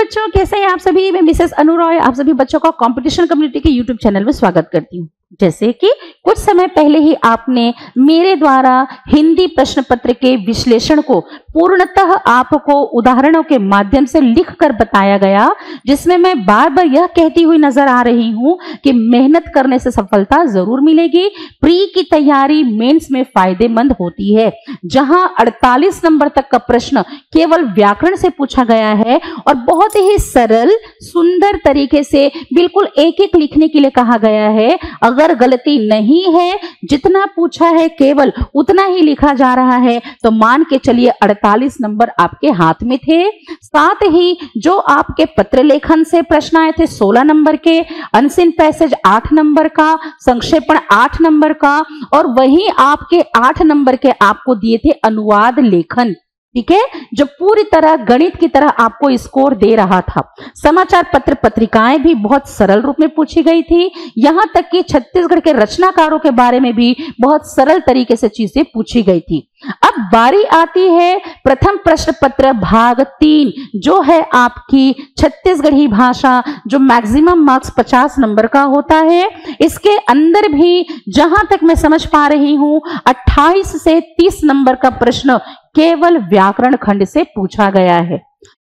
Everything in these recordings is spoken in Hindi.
बच्चों, कैसे हैं आप सभी? मैं मिसेस अनु रॉय, आप सभी बच्चों का कंपटीशन कम्युनिटी के यूट्यूब चैनल में स्वागत करती हूँ। जैसे कि कुछ समय पहले ही आपने मेरे द्वारा हिंदी प्रश्न पत्र के विश्लेषण को पूर्णतः आपको उदाहरणों के माध्यम से लिख कर बताया गया, जिसमें मैं बार बार यह कहती हुई नज़र आ रही हूँ कि मेहनत करने से सफलता ज़रूर मिलेगी, प्री की तैयारी मेंस में फ़ायदेमंद होती है। जहाँ 48 नंबर तक का प्रश्न केवल व्याकरण से पूछा गया है और बहुत ही सरल, सुंदर तरीके से बिल्कुल एक एक लिखने के लिए कहा गया है, अगर गलती नहीं है, जितना पूछा है केवल उतना ही लिखा जा रहा है। तो मान के चलिए 48 नंबर आपके हाथ में थे। साथ ही जो आपके पत्र लेखन से प्रश्न आए थे 16 नंबर के, अनसिन पैसेज 8 नंबर का, संक्षेपण 8 नंबर का, और वही आपके 8 नंबर के आपको दिए थे अनुवाद लेखन। ठीक है? जो पूरी तरह गणित की तरह आपको स्कोर दे रहा था। समाचार पत्र पत्रिकाएँ भी बहुत सरल रूप में पूछी गई थी। यहाँ तक कि छत्तीसगढ़ के रचनाकारों के बारे में भी बहुत सरल तरीके से चीज़ें पूछी गई थी। अब बारी आती है प्रथम प्रश्न पत्र भाग तीन, जो है आपकी छत्तीसगढ़ी भाषा, जो मैक्सिमम मार्क्स 50 नंबर का होता है। इसके अंदर भी जहाँ तक मैं समझ पा रही हूँ 28 से 30 नंबर का प्रश्न केवल व्याकरण खंड से पूछा गया है।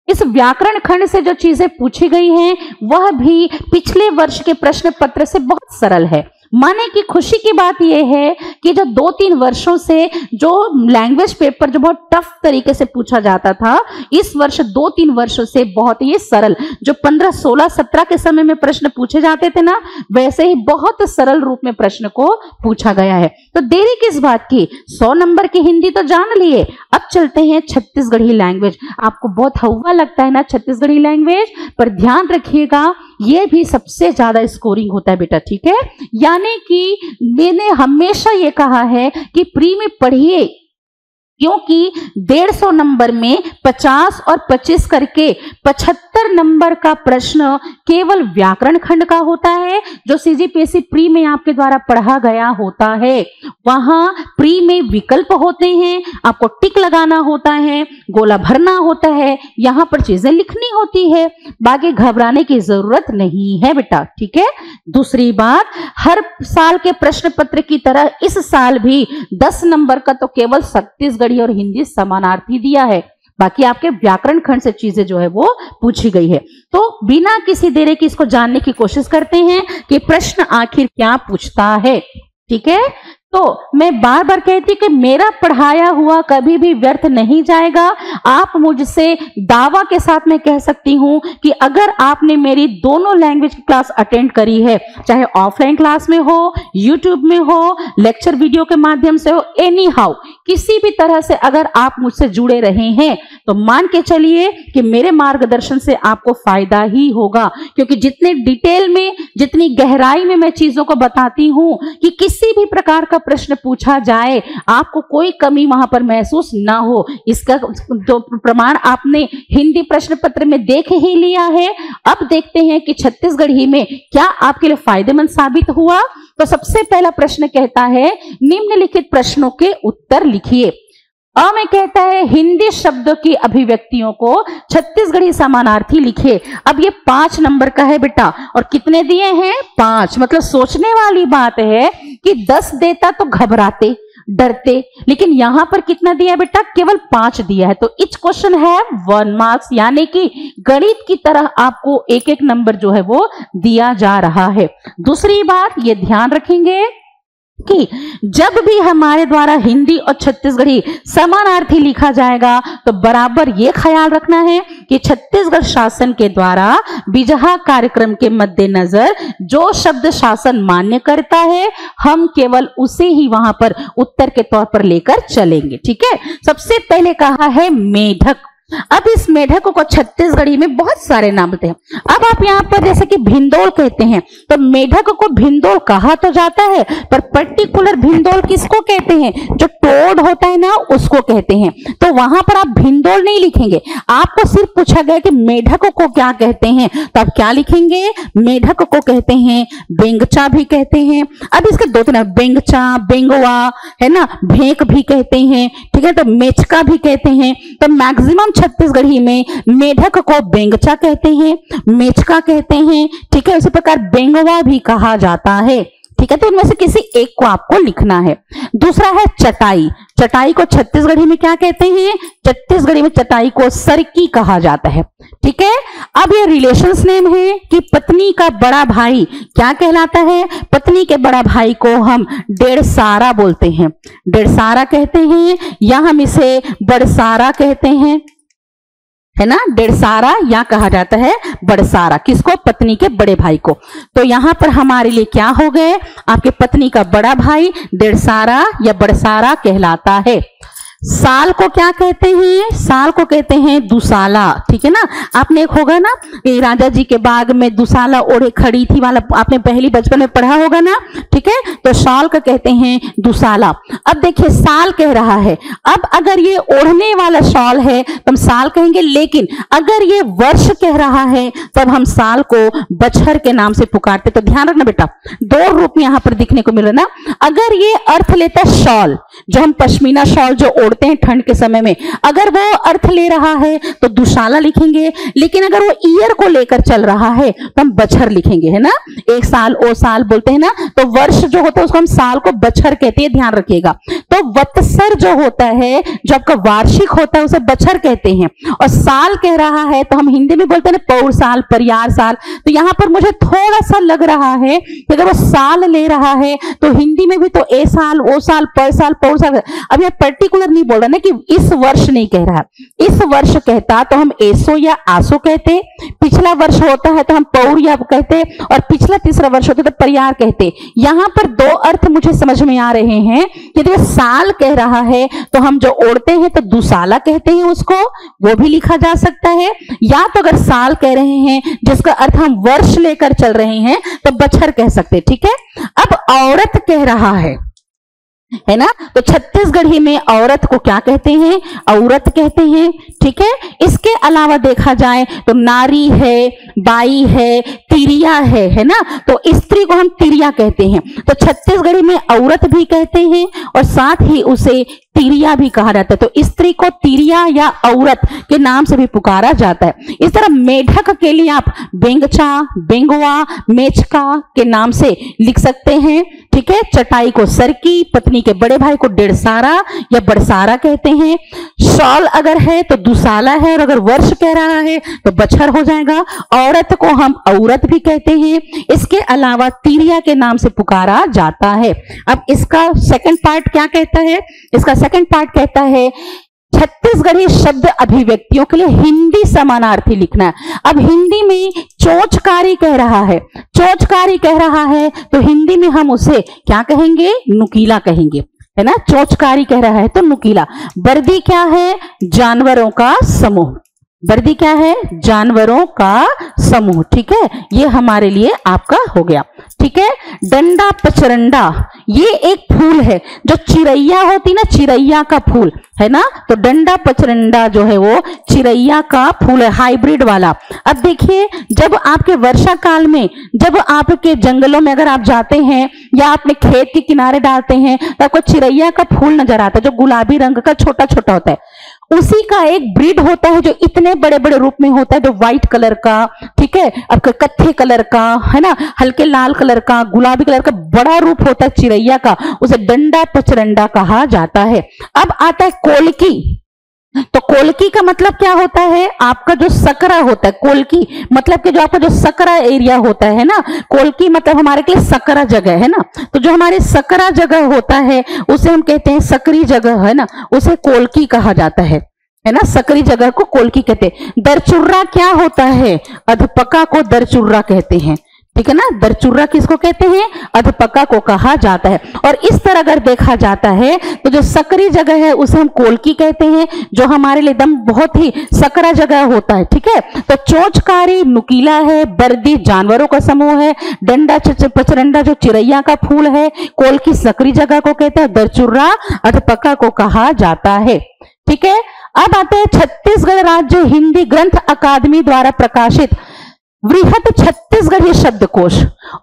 इस व्याकरण खंड से जो चीज़ें पूछी गई हैं, वह भी पिछले वर्ष के प्रश्न पत्र से बहुत सरल है। माने कि खुशी की बात यह है कि जो दो तीन वर्षों से जो लैंग्वेज पेपर जो बहुत टफ तरीके से पूछा जाता था, इस वर्ष दो तीन वर्षों से बहुत ही सरल, जो पंद्रह, सोलह, सत्रह के समय में प्रश्न पूछे जाते थे ना, वैसे ही बहुत सरल रूप में प्रश्न को पूछा गया है। तो देरी किस बात की? सौ नंबर की हिंदी तो जान लिए। अब चलते हैं छत्तीसगढ़ी लैंग्वेज आपको बहुत हवा लगता है ना छत्तीसगढ़ी लैंग्वेज पर ध्यान रखिएगा ये भी सबसे ज़्यादा स्कोरिंग होता है बेटा, ठीक है? यानी कि मैंने हमेशा ये कहा है कि प्री में पढ़िए क्योंकि डेढ़ सौ नंबर में पचास और पच्चीस करके पचहत्तर नंबर का प्रश्न केवल व्याकरण खंड का होता है, जो सीजीपीएससी प्री में आपके द्वारा पढ़ा गया होता है। वहाँ प्री में विकल्प होते हैं, आपको टिक लगाना होता है, गोला भरना होता है, यहाँ पर चीज़ें लिखनी होती है। बाकी घबराने की ज़रूरत नहीं है बेटा, ठीक है? दूसरी बात, हर साल के प्रश्न पत्र की तरह इस साल भी दस नंबर का तो केवल छत्तीसगढ़ छत्तीसगढ़ी और हिंदी समानार्थी दिया है। बाकी आपके व्याकरण खंड से चीज़ें जो है वो पूछी गई है। तो बिना किसी देरे की इसको जानने की कोशिश करते हैं कि प्रश्न आखिर क्या पूछता है। ठीक है? तो मैं बार बार कहती कि मेरा पढ़ाया हुआ कभी भी व्यर्थ नहीं जाएगा। आप मुझसे दावा के साथ मैं कह सकती हूँ कि अगर आपने मेरी दोनों लैंग्वेज की क्लास अटेंड करी है, चाहे ऑफलाइन क्लास में हो यूट्यूब में हो लेक्चर वीडियो के माध्यम से हो एनी हाउ किसी भी तरह से अगर आप मुझसे जुड़े रहे हैं तो मान के चलिए कि मेरे मार्गदर्शन से आपको फ़ायदा ही होगा। क्योंकि जितने डिटेल में, जितनी गहराई में मैं चीज़ों को बताती हूँ कि किसी भी प्रकार का प्रश्न पूछा जाए, आपको कोई कमी वहाँ पर महसूस ना हो। इसका जो प्रमाण आपने हिंदी प्रश्न पत्र में देख ही लिया है। अब देखते हैं कि छत्तीसगढ़ी में क्या आपके लिए फ़ायदेमंद साबित हुआ। तो सबसे पहला प्रश्न कहता है, निम्नलिखित प्रश्नों के उत्तर लिखिए। अ में कहता है, हिंदी शब्दों की अभिव्यक्तियों को छत्तीसगढ़ी समानार्थी लिखे अब ये पाँच नंबर का है बेटा, और कितने दिए हैं? पाँच। मतलब सोचने वाली बात है कि दस देता तो घबराते, डरते, लेकिन यहाँ पर कितना दिया बेटा? केवल पाँच दिया है। तो इच क्वेश्चन है वन मार्क्स यानी कि गणित की तरह आपको एक एक नंबर जो है वो दिया जा रहा है। दूसरी बात, ये ध्यान रखेंगे कि जब भी हमारे द्वारा हिंदी और छत्तीसगढ़ी समानार्थी लिखा जाएगा तो बराबर ये ख्याल रखना है कि छत्तीसगढ़ शासन के द्वारा बिजहा कार्यक्रम के मद्देनजर जो शब्द शासन मान्य करता है, हम केवल उसे ही वहाँ पर उत्तर के तौर पर लेकर चलेंगे। ठीक है? सबसे पहले कहा है मेढक। अब इस मेढक को छत्तीसगढ़ी में बहुत सारे नाम होते हैं। अब आप यहाँ पर जैसे कि भिंदोल कहते हैं तो मेढक को भिंदोल कहा तो जाता है, पर पर्टिकुलर भिंदोल किसको कहते हैं? जो टोड होता है ना, उसको कहते हैं। तो वहाँ पर आप भिंदोल नहीं लिखेंगे। आपको सिर्फ़ पूछा गया कि मेढक को क्या कहते हैं तो आप क्या लिखेंगे? मेढक को कहते हैं, बेंगचा भी कहते हैं। अब इसके दो तीन, बेंगचा, बेंगवा, है ना? भेंक भी कहते हैं, ठीक है? तो मेचका भी कहते हैं। तो मैक्सिमम छत्तीसगढ़ी में मेढक को बेंगचा कहते हैं, मेचका कहते हैं, ठीक है उसी प्रकार बेंगवा भी कहा जाता है। ठीक है तो उनमें से किसी एक को आपको लिखना है। दूसरा है चटाई। चटाई को छत्तीसगढ़ी में क्या कहते हैं? छत्तीसगढ़ी में चटाई को सरकी कहा जाता है। ठीक है, अब ये रिलेशंस नेम है कि पत्नी का बड़ा भाई क्या कहलाता है? पत्नी के बड़ा भाई को हम डेढ़ सारा बोलते हैं। डेढ़ सारा कहते हैं या हम इसे बड़सारा कहते हैं। है ना? डेढ़सारा या कहा जाता है बड़सारा। किसको? पत्नी के बड़े भाई को। तो यहाँ पर हमारे लिए क्या हो गए? आपके पत्नी का बड़ा भाई डेढ़सारा या बड़सारा कहलाता है। साल को क्या कहते हैं साल को कहते हैं दुसाला, ठीक है ना? आपने एक होगा ना राजा जी के बाग में दुसाला ओढ़े खड़ी थी वाला, आपने पहली बचपन में पढ़ा होगा ना, ठीक है? तो साल का कहते हैं दुसाला। अब देखिए, साल कह रहा है। अब अगर ये ओढ़ने वाला शॉल है तो हम साल कहेंगे, लेकिन अगर ये वर्ष कह रहा है, तब हम साल को बछर के नाम से पुकारते। तो ध्यान रखना बेटा, दो रूप यहाँ पर दिखने को मिल रहा ना। अगर ये अर्थ लेता शॉल, जो हम पश्मीना शॉल जो ओढ़ते हैं ठंड के समय में, अगर वो अर्थ ले रहा है तो दुशाला लिखेंगे, लेकिन अगर वो ईयर को लेकर चल रहा है तो हम बछर लिखेंगे, है ना? एक साल, ओ साल बोलते हैं ना तो वर्ष जो होता है उसको हम साल को बछर कहते हैं, ध्यान रखिएगा। तो वत्सर जो होता है, जो आपका वार्षिक होता है उसे बछर कहते हैं, और साल कह रहा है तो हम हिंदी में बोलते हैं ना, पौर साल, परियार साल। तो यहाँ पर मुझे थोड़ा सा लग रहा है कि अगर वो साल ले रहा है तो हिंदी में भी तो ए साल, ओ साल, पर साल, पौर साल, अब यह पर्टिकुलर नहीं बोल रहा ना कि इस वर्ष नहीं कह रहा। इस वर्ष कहता तो हम एसो या आसो कहते, पिछला वर्ष होता है तो हम पौर या कहते, और पिछला तीसरा वर्ष होता है तो परियार कहते। यहाँ पर दो अर्थ मुझे समझ में आ रहे हैं। कि देखिए साल कह रहा है तो हम जो ओढ़ते हैं तो दुसाला कहते हैं उसको, वो भी लिखा जा सकता है। या तो अगर साल कह रहे हैं, जिसका अर्थ हम वर्ष लेकर चल रहे हैं तो बछर कह सकते, ठीक है? अब औरत कह रहा है। है ना? तो छत्तीसगढ़ी में औरत को क्या कहते हैं? औरत कहते हैं, ठीक है? इसके अलावा देखा जाए तो नारी है, बाई है, तिरिया है है ना? तो स्त्री को हम तिरिया कहते हैं। तो छत्तीसगढ़ी में औरत भी कहते हैं और साथ ही उसे तिरिया भी कहा जाता है। तो स्त्री को तिरिया या औरत के नाम से भी पुकारा जाता है। इस तरह मेढक के लिए आप बेंगचा बेंगवा मेचका के नाम से लिख सकते हैं। ठीक है? चटाई को सरकी, पत्नी के बड़े भाई को डेढ़सारा या बड़सारा कहते हैं। शॉल अगर है तो दुसाला है और अगर वर्ष कह रहा है तो बछर हो जाएगा। औरत को हम औरत भी कहते हैं। इसके अलावा तिरिया के नाम से पुकारा जाता है। अब इसका सेकंड पार्ट क्या कहता है? इसका सेकंड पार्ट कहता है, छत्तीसगढ़ी शब्द अभिव्यक्तियों के लिए हिंदी समानार्थी लिखना है। अब हिंदी में चोचकारी कह रहा है। चोचकारी कह रहा है तो हिंदी में हम उसे क्या कहेंगे? नुकीला कहेंगे। है ना? चोचकारी कह रहा है तो नुकीला। बर्दी क्या है? जानवरों का समूह। वर्दी क्या है? जानवरों का समूह, ठीक है? ये हमारे लिए आपका हो गया, ठीक है? डंडा पचरंडा, ये एक फूल है, जो चिरैया होती ना, चिरैया का फूल, है ना? तो डंडा पचरंडा जो है वो चिरैया का फूल है, हाइब्रिड वाला। अब देखिए, जब आपके वर्षा काल में, जब आपके जंगलों में अगर आप जाते हैं, या अपने खेत के किनारे डालते हैं तो आपको चिरैया का फूल नज़र आता है, जो गुलाबी रंग का छोटा छोटा होता है। उसी का एक ब्रीड होता है जो इतने बड़े बड़े रूप में होता है जो व्हाइट कलर का, ठीक है? आपका कत्थे कलर का, है ना? हल्के लाल कलर का, गुलाबी कलर का बड़ा रूप होता है चिरैया का, उसे डंडा पचरंडा कहा जाता है। अब आता है कोलकी। तो कोलकी का मतलब क्या होता है? आपका जो सकरा होता है, कोलकी मतलब कि जो आपका जो सकरा एरिया होता है ना, कोलकी मतलब हमारे के लिए सकरा जगह है ना? तो जो हमारे सकरा जगह होता है, उसे हम कहते हैं सकरी जगह, है ना? उसे कोलकी कहा जाता है। है ना? सकरी जगह को कोलकी कहते हैं। दरचुर्रा क्या होता है? अधपका को दरचुर्रा कहते हैं। ठीक है ना? दरचुर्रा किसको कहते हैं? अधपक्का को कहा जाता है। और इस तरह अगर देखा जाता है तो जो सकरी जगह है, उसे हम कोलकी कहते हैं, जो हमारे लिए एकदम बहुत ही सकरा जगह होता है, ठीक है? तो चोचकारी नुकीला है, बर्दी जानवरों का समूह है, डंडा पचरंडा जो चिड़ैया का फूल है, कोलकी सकरी जगह को कहते हैं दरचुर्रा अधपक्का को कहा जाता है, ठीक है? अब आते हैं छत्तीसगढ़ राज्य हिंदी ग्रंथ अकादमी द्वारा प्रकाशित। वृहत छत्तीसगढ़ी शब्दकोश।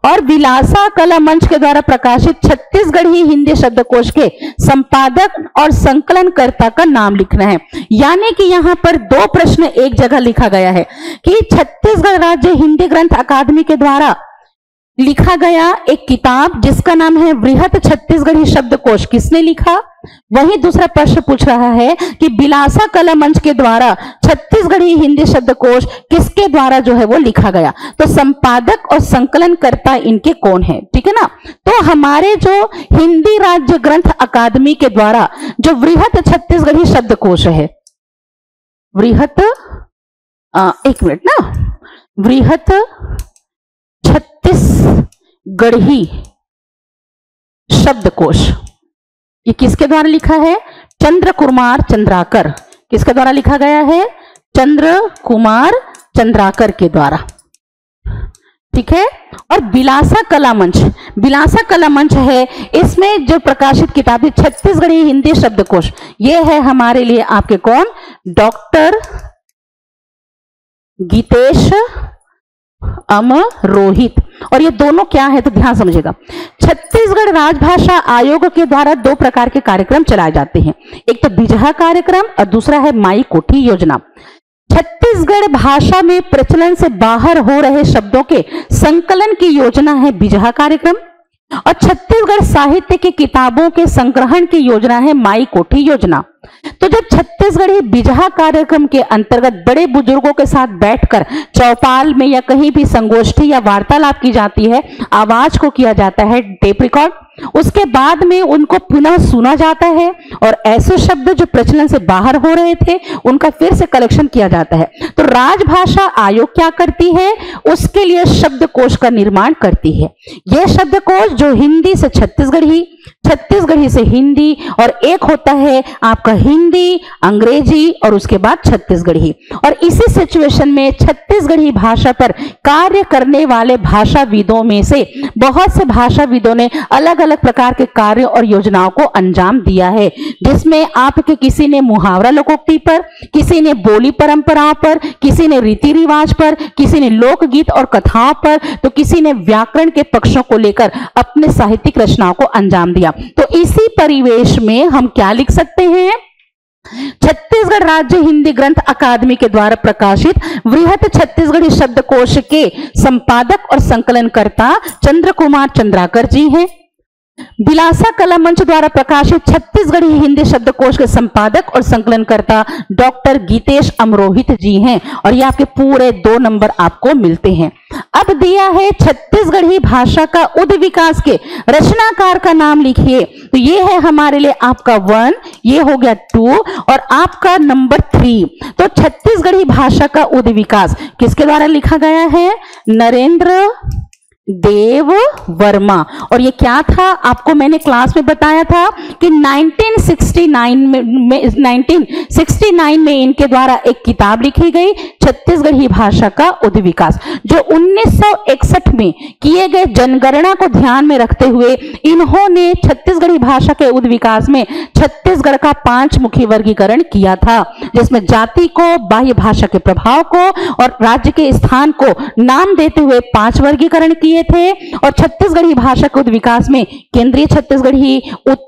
और विलासा कला मंच के द्वारा प्रकाशित छत्तीसगढ़ी हिंदी शब्दकोश के संपादक और संकलनकर्ता का नाम लिखना है। यानी कि यहाँ पर दो प्रश्न एक जगह लिखा गया है कि छत्तीसगढ़ राज्य हिंदी ग्रंथ अकादमी के द्वारा लिखा गया एक किताब जिसका नाम है वृहत छत्तीसगढ़ी शब्दकोश। किसने लिखा? वही दूसरा प्रश्न पूछ रहा है कि बिलासा कला मंच के द्वारा छत्तीसगढ़ी हिंदी शब्दकोश किसके द्वारा जो है वो लिखा गया? तो संपादक और संकलनकर्ता इनके कौन है? ठीक है ना? तो हमारे जो हिंदी राज्य ग्रंथ अकादमी के द्वारा जो वृहत छत्तीसगढ़ी शब्दकोश है, वृहत एक मिनट ना वृहत छत्तीसगढ़ी शब्दकोश। ये किसके द्वारा लिखा है? चंद्र कुमार चंद्राकर। किसके द्वारा लिखा गया है? चंद्र कुमार चंद्राकर के द्वारा। ठीक है? और बिलासा कला मंच। बिलासा कला मंच है। इसमें जो प्रकाशित किताब है छत्तीसगढ़ी हिंदी शब्दकोश। ये है हमारे लिए आपके कौन? डॉक्टर गीतेश अमरोहित। और ये दोनों क्या है तो ध्यान समझेगा छत्तीसगढ़ राजभाषा आयोग के द्वारा दो प्रकार के कार्यक्रम चलाए जाते हैं। एक तो बिजहा कार्यक्रम और दूसरा है माई कोठी योजना। छत्तीसगढ़ भाषा में प्रचलन से बाहर हो रहे शब्दों के संकलन की योजना है बिजहा कार्यक्रम। और छत्तीसगढ़ साहित्य की किताबों के संग्रहण की योजना है माई कोठी योजना। तो जब छत्तीसगढ़ी बिजहा कार्यक्रम के अंतर्गत बड़े बुज़ुर्गों के साथ बैठकर चौपाल में या कहीं भी संगोष्ठी या वार्तालाप की जाती है, आवाज़ को किया जाता है टेप रिकॉर्ड। उसके बाद में उनको पुनः सुना जाता है और ऐसे शब्द जो प्रचलन से बाहर हो रहे थे, उनका फिर से कलेक्शन किया जाता है। तो राजभाषा आयोग क्या करती है? उसके लिए शब्दकोश का निर्माण करती है। यह शब्दकोश जो हिंदी से छत्तीसगढ़ी छत्तीसगढ़ी से हिंदी और एक होता है आपका हिंदी, अंग्रेज़ी और उसके बाद छत्तीसगढ़ी। और इसी सिचुएशन में छत्तीसगढ़ी भाषा पर कार्य करने वाले भाषाविदों में से बहुत से भाषाविदों ने अलग अलग प्रकार के कार्य और योजनाओं को अंजाम दिया है, जिसमें आपके किसी ने मुहावरा लोकोक्ति पर, किसी ने बोली परंपराओं पर, किसी ने रीति रिवाज पर, किसी ने लोकगीत और कथाओं पर तो किसी ने व्याकरण के पक्षों को लेकर अपने साहित्यिक रचनाओं को अंजाम दिया। तो इसी परिवेश में हम क्या लिख सकते हैं? छत्तीसगढ़ राज्य हिंदी ग्रंथ अकादमी के द्वारा प्रकाशित वृहत छत्तीसगढ़ी शब्दकोश के संपादक और संकलनकर्ता चंद्र कुमार चंद्राकर जी हैं। बिलासा कला मंच द्वारा प्रकाशित छत्तीसगढ़ी हिंदी शब्दकोश के संपादक और संकलनकर्ता डॉक्टर गीतेश अमरोहित जी हैं और ये आपके पूरे दो नंबर आपको मिलते हैं। अब दिया है छत्तीसगढ़ी भाषा का उद विकास के रचनाकार का नाम लिखिए। तो ये है हमारे लिए आपका वन, ये हो गया टू और आपका नंबर थ्री। तो छत्तीसगढ़ी भाषा का उद विकास किसके द्वारा लिखा गया है? नरेंद्र देव वर्मा और ये क्या था? आपको मैंने क्लास में बताया था कि 1969 में, में 1969 में इनके द्वारा एक किताब लिखी गई छत्तीसगढ़ी भाषा का उद्विकास, जो 1961 में किए गए जनगणना को ध्यान में रखते हुए इन्होंने छत्तीसगढ़ी भाषा के उद्विकास में छत्तीसगढ़ का पाँच मुखी वर्गीकरण किया था, जिसमें जाति को, बाह्य भाषा के प्रभाव को और राज्य के स्थान को नाम देते हुए पाँच वर्गीकरण किए थे और छत्तीसगढ़ी भाषा के विकास में केंद्रीय छत्तीसगढ़ी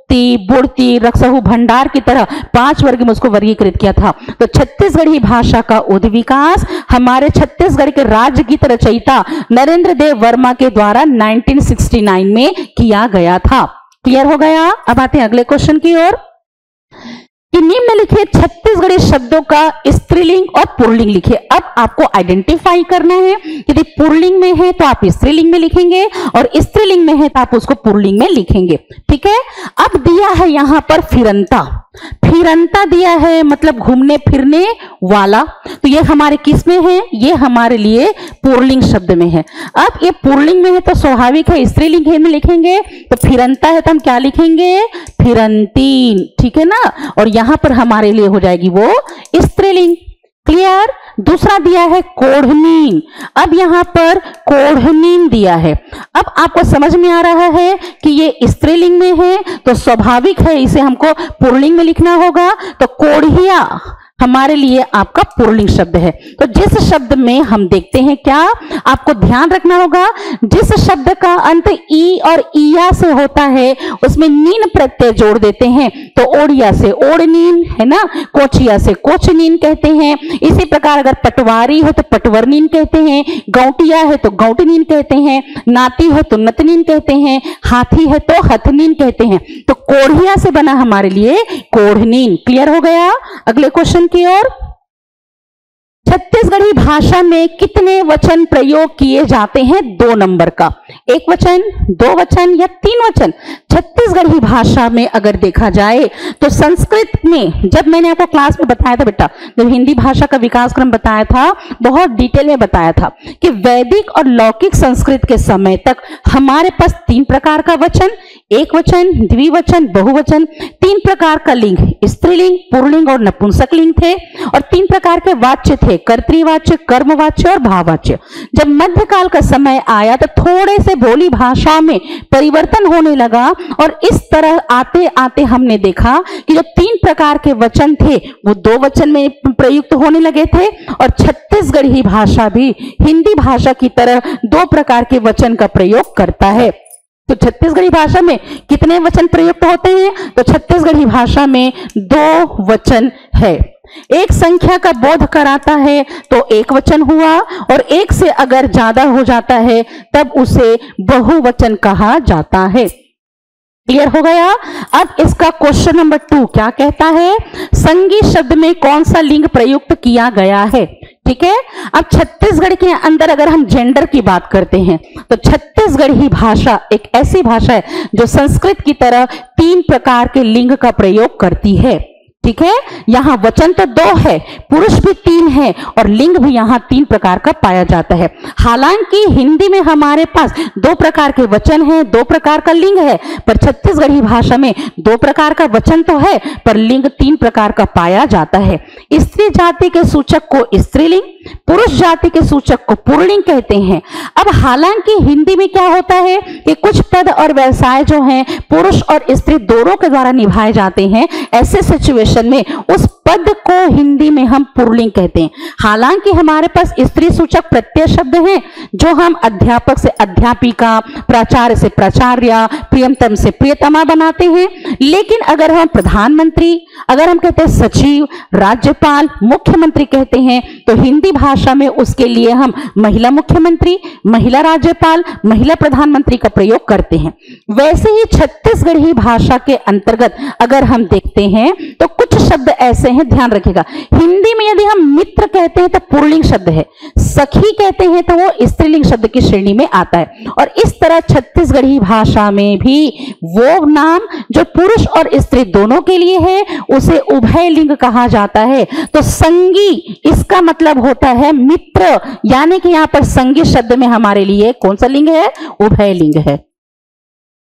उत्ती बुढ़ती रक्सहु भंडार की तरह पाँच वर्ग में उसको वर्गीकृत किया था। तो छत्तीसगढ़ी भाषा का उद्विकास हमारे छत्तीसगढ़ के राज्य गीत रचयिता नरेंद्र देव वर्मा के द्वारा 1969 में किया गया था। क्लियर हो गया? अब आते हैं अगले क्वेश्चन की ओर। कि निम्नलिखित छत्तीसगढ़ी शब्दों का स्त्रीलिंग और पुरलिंग लिखिए। अब आपको आइडेंटिफाई करना है। यदि पुरलिंग में है तो आप स्त्रीलिंग में लिखेंगे और स्त्रीलिंग में है तो आप उसको पुरलिंग में लिखेंगे। ठीक है? अब दिया है यहाँ पर फिरंता। फिरंता दिया है मतलब घूमने फिरने वाला। तो ये हमारे किसमें है? ये हमारे लिए पुरलिंग शब्द में है। अब ये पुरलिंग में है तो स्वाभाविक है, स्त्रीलिंग में लिखेंगे। तो फिरंता है तो हम क्या लिखेंगे? फिरंतीन। ठीक है ना? और यहाँ पर हमारे लिए हो जाएगी वो स्त्रीलिंग। क्लियर दूसरा दिया है कोढ़नीन अब यहाँ पर कोढ़नीन दिया है। अब आपको समझ में आ रहा है कि ये स्त्रीलिंग में है तो स्वाभाविक है, इसे हमको पुरलिंग में लिखना होगा। तो कोढ़िया हमारे लिए आपका पुरलिंग शब्द है। तो जिस शब्द में हम देखते हैं क्या, आपको ध्यान रखना होगा, जिस शब्द का अंत ई और ईया से होता है, उसमें नीन प्रत्यय जोड़ देते हैं। तो ओडिया से ओड़नीन, है ना? कोचिया से कोचनीन कहते हैं। इसी प्रकार अगर पटवारी है तो पटवरनीन कहते हैं। गौटिया है तो गौटनीन कहते हैं। नाती है तो नतनीन कहते हैं। हाथी है तो हथनीन कहते हैं। तो कोढ़िया से बना हमारे लिए कोढ़नीन। क्लियर हो गया? अगले क्वेश्चन की ओर? छत्तीसगढ़ी भाषा में कितने वचन प्रयोग किए जाते हैं? दो नंबर का। एक वचन, दो वचन या तीन वचन? छत्तीसगढ़ी भाषा में अगर देखा जाए तो संस्कृत में, जब मैंने आपको क्लास में बताया था बेटा, जब हिंदी भाषा का विकास क्रम बताया था, बहुत डिटेल में बताया था कि वैदिक और लौकिक संस्कृत के समय तक हमारे पास तीन प्रकार का वचन एक वचन द्विवचन, बहुवचन, तीन प्रकार का लिंग। स्त्रीलिंग, पुरलिंग और नपुंसक लिंग थे और तीन प्रकार के वाच्य थे, कर्तवाच्य, कर्मवाच्य और भाववाच्य जब मध्यकाल का समय आया तो थोड़े से बोली भाषा में परिवर्तन होने लगा और इस तरह आते आते हमने देखा कि जो तीन प्रकार के वचन थे, वो दो वचन में प्रयुक्त होने लगे थे और छत्तीसगढ़ी भाषा भी हिंदी भाषा की तरह दो प्रकार के वचन का प्रयोग करता है। तो छत्तीसगढ़ी भाषा में कितने वचन प्रयुक्त होते हैं? तो छत्तीसगढ़ी भाषा में दो वचन है। एक संख्या का बोध कराता है तो एक वचन हुआ, और एक से अगर ज़्यादा हो जाता है, तब उसे बहुवचन कहा जाता है। क्लियर हो गया? अब इसका क्वेश्चन नंबर टू क्या कहता है? संगी शब्द में कौन सा लिंग प्रयुक्त किया गया है? ठीक है? अब छत्तीसगढ़ के अंदर अगर हम जेंडर की बात करते हैं तो छत्तीसगढ़ी भाषा एक ऐसी भाषा है जो संस्कृत की तरह तीन प्रकार के लिंग का प्रयोग करती है। ठीक है? यहाँ वचन तो दो है, पुरुष भी तीन है और लिंग भी यहाँ तीन प्रकार का पाया जाता है। हालाँकि हिंदी में हमारे पास दो प्रकार के वचन हैं, दो प्रकार का लिंग है, पर छत्तीसगढ़ी भाषा में दो प्रकार का वचन तो है, पर लिंग तीन प्रकार का पाया जाता है। स्त्री जाति के सूचक को स्त्रीलिंग, पुरुष जाति के सूचक को पुरलिंग कहते हैं। अब हालाँकि हिंदी में क्या होता है कि कुछ पद और व्यवसाय जो हैं, पुरुष और स्त्री दोनों के द्वारा निभाए जाते हैं, ऐसे सिचुएशन में उस पद को हिंदी में हम पुरलिंग कहते हैं। हालाँकि हमारे पास स्त्री सूचक प्रत्यय शब्द हैं, जो हम अध्यापक से अध्यापिका, प्राचार्य से प्राचार्य प्रियमतम से प्रियतमा बनाते हैं। लेकिन अगर हम प्रधानमंत्री, अगर हम कहते हैं सचिव, राज्यपाल मुख्यमंत्री कहते हैं तो हिंदी भाषा में उसके लिए हम महिला मुख्यमंत्री, महिला राज्यपाल, महिला प्रधानमंत्री का प्रयोग करते हैं। वैसे ही छत्तीसगढ़ी भाषा के अंतर्गत अगर हम देखते हैं तो कुछ शब्द ऐसे हैं, ध्यान रखिएगा। हिंदी में यदि हम मित्र कहते हैं तो पुर्लिंग शब्द है। सखी कहते हैं तो वो स्त्रीलिंग शब्द की श्रेणी में आता है। और इस तरह छत्तीसगढ़ी भाषा में भी वो नाम जो पुरुष और स्त्री दोनों के लिए है, उसे उभय लिंग कहा जाता है। तो संगी, इसका मतलब होता है मित्र। यानी कि यहाँ पर संगी शब्द में हमारे लिए कौन सा लिंग है? उभय लिंग है।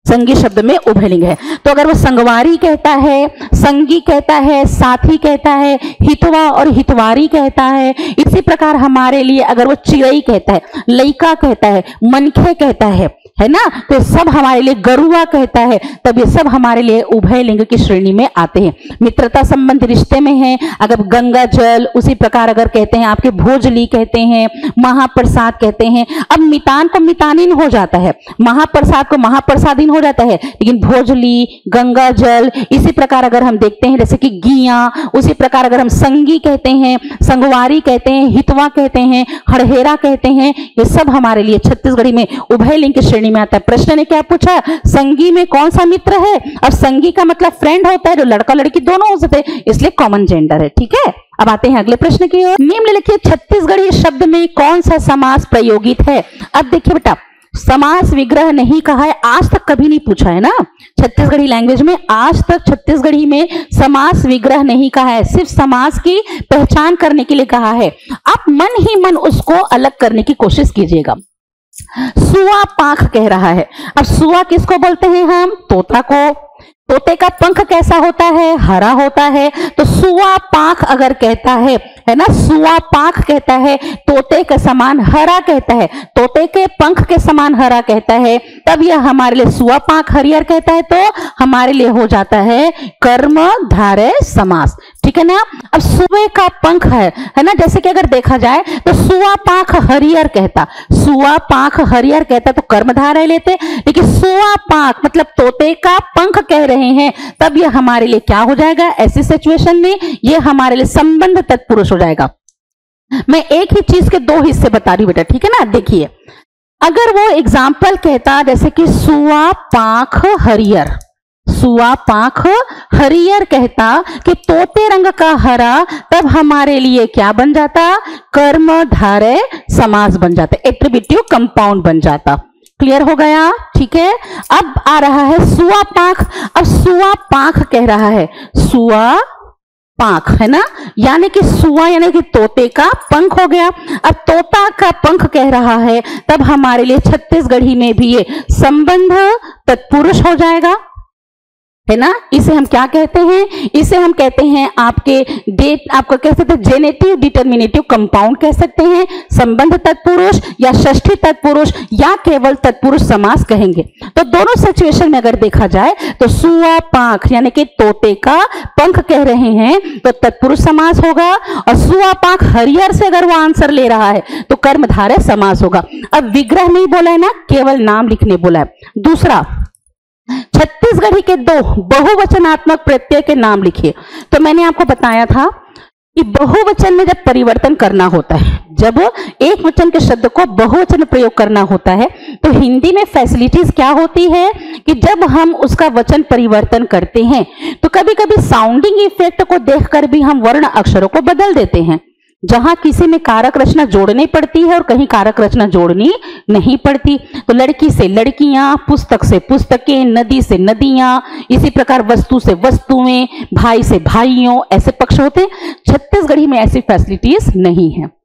संगी शब्द में उभलिंग है। तो अगर वो संगवारी कहता है, संगी कहता है, साथी कहता है, हितवा और हितवारी कहता है, इसी प्रकार हमारे लिए अगर वो चिड़ई कहता है लईका कहता है, मनखे कहता है है ना? तो सब हमारे लिए गरुआ कहता है। तब ये सब हमारे लिए उभय लिंग की श्रेणी में आते हैं। मित्रता संबंध रिश्ते में है। अगर गंगा जल, उसी प्रकार अगर कहते हैं, आपके भोजली कहते हैं, महाप्रसाद कहते हैं, अब मितान को मितानिन हो जाता है। महाप्रसाद को महाप्रसादिन हो जाता है। लेकिन भोजली, गंगा जल, इसी प्रकार अगर हम देखते हैं, जैसे कि गिया, उसी प्रकार अगर हम संगी कहते हैं, संगवारी कहते हैं, हितवा कहते हैं, हड़हेरा कहते हैं, ये सब हमारे लिए छत्तीसगढ़ी में उभय लिंग की श्रेणी में आता है। प्रश्न ने क्या पूछा, संगी में कौन सा मित्र है? और संगी का मतलब फ्रेंड होता है, जो लड़का लड़की दोनों हो सकते हैं, इसलिए कॉमन जेंडर है, ठीक है? अब आते हैं अगले प्रश्न की ओर। निम्नलिखित छत्तीसगढ़ी शब्द में कौन सा समास प्रयोगित है? अब देखिए बेटा, समास विग्रह नहीं कहा है, आज तक कभी नहीं पूछा है ना? छत्तीसगढ़ी लैंग्वेज में आज तक छत्तीसगढ़ी में समास विग्रह नहीं कहा है, सिर्फ़ समास की पहचान करने के लिए कहा है। आप मन ही मन उसको अलग करने की कोशिश कीजिएगा। सुआ पाख कह रहा है। अब सुआ किसको बोलते हैं हम? तोता को। तोते का पंख कैसा होता है? हरा होता है। तो सुआ पाख अगर कहता है है ना? सुआ पाख कहता है, तोते के समान हरा कहता है। तोते के पंख के समान हरा कहता है। तब यह हमारे लिए सुआ पाख हरियर कहता है तो हमारे लिए हो जाता है कर्म धारे समास। ठीक है ना? अब सुबह का पंख है है ना? जैसे कि अगर देखा जाए तो सुआ पाख हरियर कहता। सुआ पाख हरियर कहता तो कर्मधारय लेते, लेकिन सुआ पाख मतलब तोते का पंख कह रहे हैं, तब ये हमारे लिए क्या हो जाएगा? ऐसी सिचुएशन में ये हमारे लिए संबंध तत्पुरुष हो जाएगा। मैं एक ही चीज़ के दो हिस्से बता रही बेटा, ठीक है ना? देखिए, अगर वो एग्ज़ाम्पल कहता, जैसे कि सुआ पाख हरियर सुआ पाख हरियर कहता कि तोते रंग का हरा, तब हमारे लिए क्या बन जाता? कर्म धारे समास बन जाता एट्रीब्यूटिव कंपाउंड बन जाता। क्लियर हो गया? ठीक है? अब आ रहा है सुआ पाख। अब सुआ पाख कह रहा है, सुआ पाख, है ना? यानी कि सुआ, यानी कि तोते का पंख हो गया। अब तोता का पंख कह रहा है, तब हमारे लिए छत्तीसगढ़ी में भी ये संबंध तत्पुरुष हो जाएगा। है ना? इसे हम क्या कहते हैं? इसे हम कहते हैं आपके डेट आपको कह सकते हैं जेनेटिव डिटर्मिनेटिव कंपाउंड कह सकते हैं, संबंध तत्पुरुष या षष्ठी तत्पुरुष या केवल तत्पुरुष समास कहेंगे। तो दोनों सिचुएशन में अगर देखा जाए तो सुआ, पाख, यानी कि तोते का पंख कह रहे हैं तो तत्पुरुष समास होगा और सुआ, पाख हरियर से अगर वो आंसर ले रहा है तो कर्मधारय समास होगा। अब विग्रह नहीं बोला है ना, केवल नाम लिखने बोला है। दूसरा छत्तीसगढ़ी के दो बहुवचनात्मक प्रत्यय के नाम लिखिए। तो मैंने आपको बताया था कि बहुवचन में जब परिवर्तन करना होता है, जब एक वचन के शब्द को बहुवचन प्रयोग करना होता है तो हिंदी में फैसिलिटीज़ क्या होती है कि जब हम उसका वचन परिवर्तन करते हैं तो कभी कभी साउंडिंग इफ़ेक्ट को देखकर भी हम वर्ण अक्षरों को बदल देते हैं। जहाँ किसी में कारक रचना जोड़नी पड़ती है और कहीं कारक रचना जोड़नी नहीं पड़ती। तो लड़की से लड़कियाँ, पुस्तक से पुस्तकें, नदी से नदियाँ, इसी प्रकार वस्तु से वस्तुएँ, भाई से भाइयों, ऐसे पक्ष होते छत्तीसगढ़ी में ऐसी फैसिलिटीज़ नहीं है।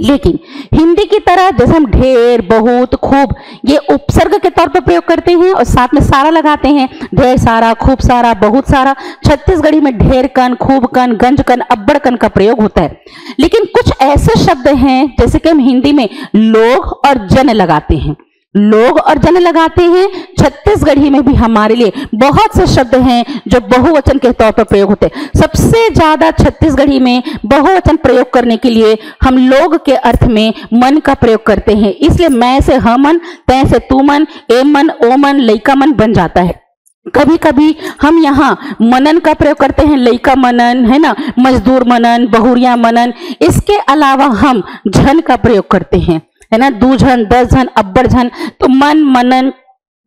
लेकिन हिंदी की तरह जैसे हम ढेर, बहुत, खूब, ये उपसर्ग के तौर पर प्रयोग करते हैं और साथ में सारा लगाते हैं। ढेर सारा, खूब सारा, बहुत सारा। छत्तीसगढ़ी में ढेर कन खूब कन गंज कन अब्बड़ कन का प्रयोग होता है। लेकिन कुछ ऐसे शब्द हैं जैसे कि हम हिंदी में लोग और जन लगाते हैं। लोग और जन लगाते हैं। छत्तीसगढ़ी में भी हमारे लिए बहुत से शब्द हैं जो बहुवचन के तौर पर प्रयोग होते हैं। सबसे ज़्यादा छत्तीसगढ़ी में बहुवचन प्रयोग करने के लिए हम लोग के अर्थ में मन का प्रयोग करते हैं। इसलिए मैं से हमन तय से तू मन ए मन, ओ मन बन जाता है। कभी कभी हम यहाँ मनन का प्रयोग करते हैं, लइका मनन, है ना? मजदूर मनन, बहुरिया मनन। इसके अलावा हम झन का प्रयोग करते हैं। है ना? दू झन, दस झन अब्बड़ झन तो मन, मनन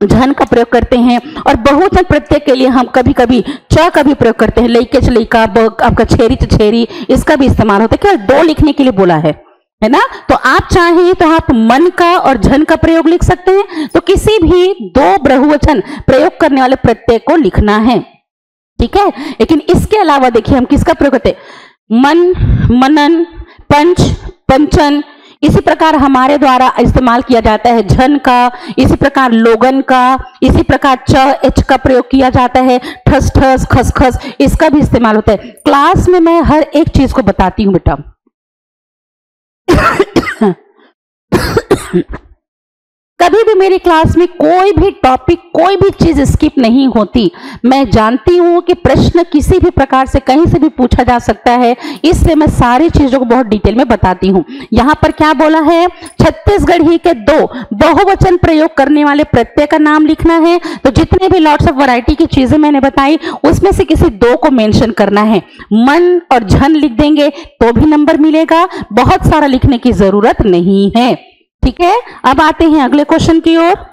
झन का प्रयोग करते हैं और बहुवचन प्रत्यय के लिए हम कभी कभी च का भी प्रयोग करते हैं। लईके च लइका आपका छेरी च छेरी, इसका भी इस्तेमाल होता है। केवल दो लिखने के लिए बोला है है ना? तो आप चाहें तो आप मन का और झन का प्रयोग लिख सकते हैं। तो किसी भी दो बहुवचन प्रयोग करने वाले प्रत्यय को लिखना है, ठीक है? लेकिन इसके अलावा देखिए हम किसका प्रयोग करते मन, मनन, पंच, पंचन इसी प्रकार हमारे द्वारा इस्तेमाल किया जाता है झन का, इसी प्रकार लोगन का, इसी प्रकार च, एच का प्रयोग किया जाता है, ठस ठस, खस खस, इसका भी इस्तेमाल होता है। क्लास में मैं हर एक चीज़ को बताती हूँ बेटा। कभी भी मेरी क्लास में कोई भी टॉपिक, कोई भी चीज़ स्किप नहीं होती। मैं जानती हूँ कि प्रश्न किसी भी प्रकार से कहीं से भी पूछा जा सकता है, इसलिए मैं सारी चीज़ों को बहुत डिटेल में बताती हूँ। यहाँ पर क्या बोला है? छत्तीसगढ़ी के दो बहुवचन प्रयोग करने वाले प्रत्यय का नाम लिखना है। तो जितने भी लॉट्स ऑफ़ वराइटी की चीज़ें मैंने बताई, उसमें से किसी दो को मेंशन करना है। मन और झन लिख देंगे तो भी नंबर मिलेगा। बहुत सारा लिखने की ज़रूरत नहीं है। ठीक है? अब आते हैं अगले क्वेश्चन की ओर।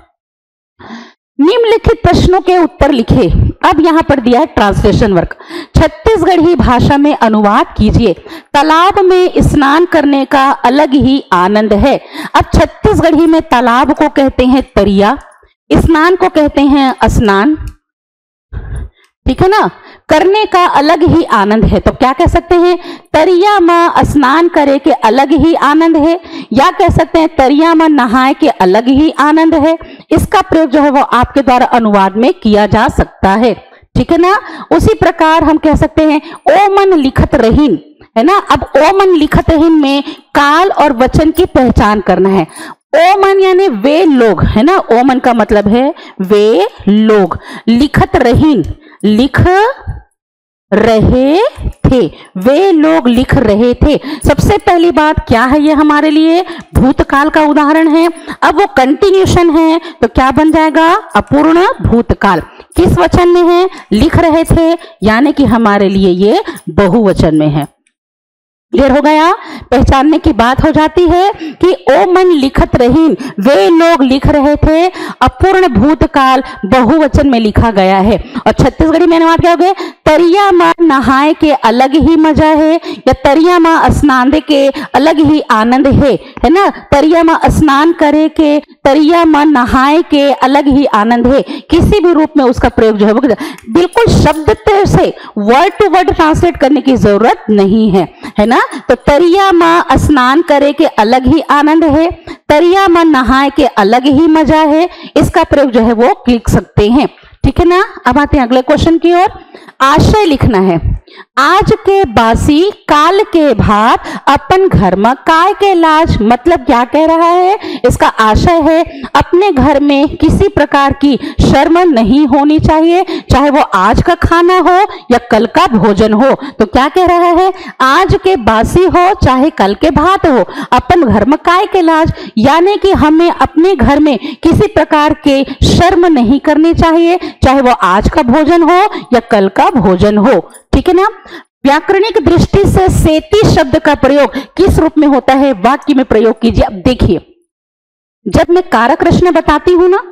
निम्नलिखित प्रश्नों के उत्तर लिखे। अब यहाँ पर दिया है ट्रांसलेशन वर्क छत्तीसगढ़ी भाषा में अनुवाद कीजिए। तालाब में स्नान करने का अलग ही आनंद है। अब छत्तीसगढ़ी में तालाब को कहते हैं तरिया, स्नान को कहते हैं स्नान ठीक है ना, करने का अलग ही आनंद है। तो क्या कह सकते हैं? तरिया माँ स्नान करे के अलग ही आनंद है, या कह सकते हैं तरिया माँ नहाए के अलग ही आनंद है। इसका प्रयोग जो है वो आपके द्वारा अनुवाद में किया जा सकता है। ठीक है ना? उसी प्रकार हम कह सकते हैं ओ मन लिखत रहीन। है ना? अब ओ मन लिखत रहीन में काल और वचन की पहचान करना है। ओमन यानी वे लोग, है ना? ओमन का मतलब है वे लोग। लिखत रहीन। लिख रहे थे। वे लोग लिख रहे थे। सबसे पहली बात क्या है ये हमारे लिए? भूतकाल का उदाहरण है। अब वो कंटिन्यूशन है तो क्या बन जाएगा? अपूर्ण भूतकाल। किस वचन में है? लिख रहे थे, यानी कि हमारे लिए ये बहुवचन में है। क्लियर हो गया? पहचानने की बात हो जाती है कि ओ मन लिखत रही वे लोग लिख रहे थे, अपूर्ण भूतकाल बहुवचन में लिखा गया है। और छत्तीसगढ़ी में अनुवाद क्या हो गए तरिया माँ नहाए के अलग ही मज़ा है, या तरिया माँ स्नान के अलग ही आनंद है? है ना? तरिया माँ स्नान करे के, तरिया माँ नहाए के अलग ही आनंद है। किसी भी रूप में उसका प्रयोग जो है वो बिल्कुल शब्द से वर्ड टू वर्ड ट्रांसलेट करने की ज़रूरत नहीं है। है ना? तो तरिया माँ स्नान करे के अलग ही आनंद है, तरिया माँ नहाए के अलग ही मज़ा है, इसका प्रयोग जो है वो लिख सकते हैं। ठीक है ना? अब आते हैं अगले क्वेश्चन की ओर। आशय लिखना है। आज के बासी, काल के भात अपन घर में काय के लाज? मतलब क्या कह रहा है? इसका आशय है, अपने घर में किसी प्रकार की शर्म नहीं होनी चाहिए। चाहे वो आज का खाना हो या कल का भोजन हो। तो क्या कह रहा है? आज के बासी हो, चाहे कल के भात हो, अपन घर में काय के लाज? यानी कि हमें अपने घर में किसी प्रकार के शर्म नहीं करनी चाहिए। चाहे वो आज का भोजन हो या कल का भोजन हो। ठीक है ना? व्याकरणिक दृष्टि से सेती शब्द का प्रयोग किस रूप में होता है? वाक्य में प्रयोग कीजिए। अब देखिए, जब मैं कारक रचना बताती हूँ ना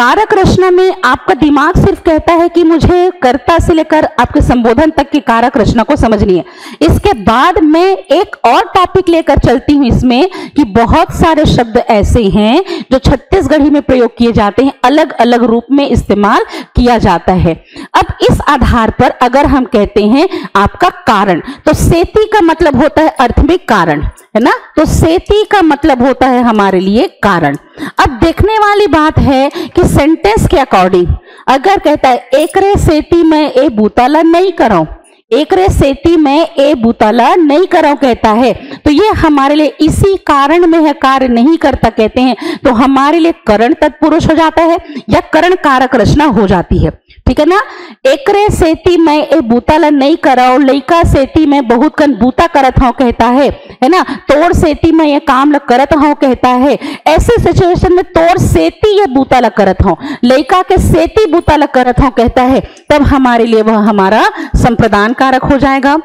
कारक रचना में आपका दिमाग सिर्फ़ कहता है कि मुझे कर्ता से लेकर आपके संबोधन तक की कारक रचना को समझनी है। इसके बाद मैं एक और टॉपिक लेकर चलती हूँ इसमें कि बहुत सारे शब्द ऐसे हैं जो छत्तीसगढ़ी में प्रयोग किए जाते हैं अलग अलग रूप में इस्तेमाल किया जाता है। अब इस आधार पर अगर हम कहते हैं आपका कारण तो सेती का मतलब होता है अर्थ में कारण। है ना? तो सेती का मतलब होता है हमारे लिए कारण। अब देखने वाली बात है कि सेंटेंस के अकॉर्डिंग अगर कहता है, एकरे सेती में ए बूताला नहीं करो एकरे सेती में ए बुतला नहीं करो कहता है। तो ये हमारे लिए इसी कारण में है, कार्य नहीं करता कहते हैं। तो हमारे लिए करण तत्पुरुष हो जाता है या करण कारक रचना हो जाती है। ठीक है ना? एकरे सेती में ए बूताला नहीं कराओ लइका सेती में बहुत कन बूता करत हो कहता है। है ना? तोड़ सेती में ये काम ल करत हो कहता है। ऐसे सिचुएशन में तोड़ सेती ये बूता ल करत हो। लइका के सेती बूता ल करत हो कहता है। तब हमारे लिए वह हमारा संप्रदान कारक हो जाएगा।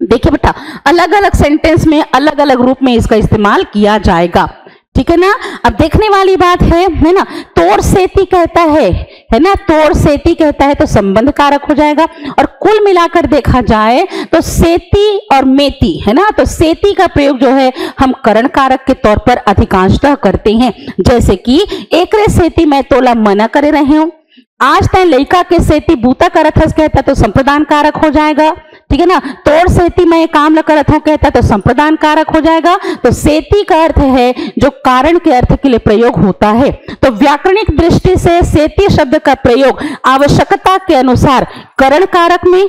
देखिए बेटा अलग अलग सेंटेंस में अलग अलग रूप में इसका इस्तेमाल किया जाएगा। ठीक है ना? अब देखने वाली बात है है ना? तोड़ सेती कहता है है ना? तोड़ सेती कहता है तो संबंध कारक हो जाएगा। और कुल मिलाकर देखा जाए तो सेती और मेती, है ना? तो सेती का प्रयोग जो है, हम करण कारक के तौर पर अधिकांशतः करते हैं। जैसे कि, एकरे सेती मैं तोला मना करे रहे हूँ आज तय लड़का के सेती बूता करत हस कहता तो संप्रदान कारक हो जाएगा। ठीक है ना? तोड़ सेती मैं काम न करत हूँ कहता तो संप्रदान कारक हो जाएगा। तो सेती का अर्थ है जो कारण के अर्थ के लिए प्रयोग होता है। तो व्याकरणिक दृष्टि से सेती शब्द का प्रयोग आवश्यकता के अनुसार करण कारक में,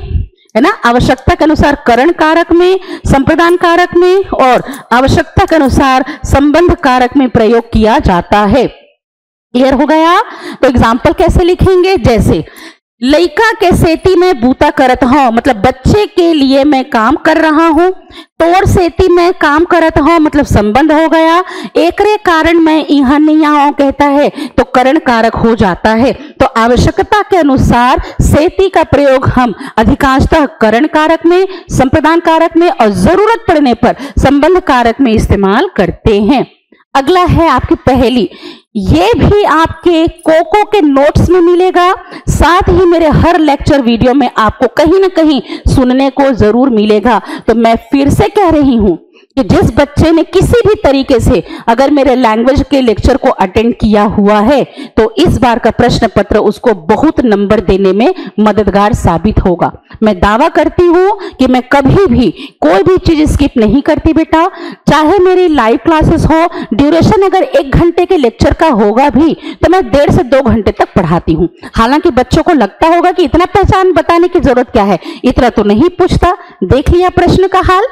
है ना? आवश्यकता के अनुसार करण कारक में संप्रदान कारक में और आवश्यकता के अनुसार संबंध कारक में प्रयोग किया जाता है। क्लियर हो गया? तो एग्ज़ाम्पल कैसे लिखेंगे? जैसे लइका के सेती में बूता करत हूँ मतलब बच्चे के लिए मैं काम कर रहा हूँ तोड़ सेती में काम करत हूँ मतलब संबंध हो गया। एकरे कारण मैं यहाँ नहीं आऊँ, कहता है तो करण कारक हो जाता है। तो आवश्यकता के अनुसार सेती का प्रयोग हम अधिकांशतः करण कारक में, संप्रदान कारक में और ज़रूरत पड़ने पर संबंध कारक में इस्तेमाल करते हैं। अगला है आपकी पहली। ये भी आपके कोको के नोट्स में मिलेगा। साथ ही मेरे हर लेक्चर वीडियो में आपको कहीं ना कहीं सुनने को ज़रूर मिलेगा। तो मैं फिर से कह रही हूँ कि जिस बच्चे ने किसी भी तरीके से अगर मेरे लैंग्वेज के लेक्चर को अटेंड किया हुआ है तो इस बार का प्रश्न पत्र उसको बहुत नंबर देने में मददगार साबित होगा। मैं दावा करती हूँ कि मैं कभी भी कोई भी चीज़ स्किप नहीं करती बेटा। चाहे मेरी लाइव क्लासेस हो ड्यूरेशन अगर एक घंटे के लेक्चर का होगा भी तो मैं डेढ़ से दो घंटे तक पढ़ाती हूँ। हालाँकि बच्चों को लगता होगा कि इतना पहचान बताने की ज़रूरत क्या है? इतना तो नहीं पूछता। देख लिया प्रश्न का हाल।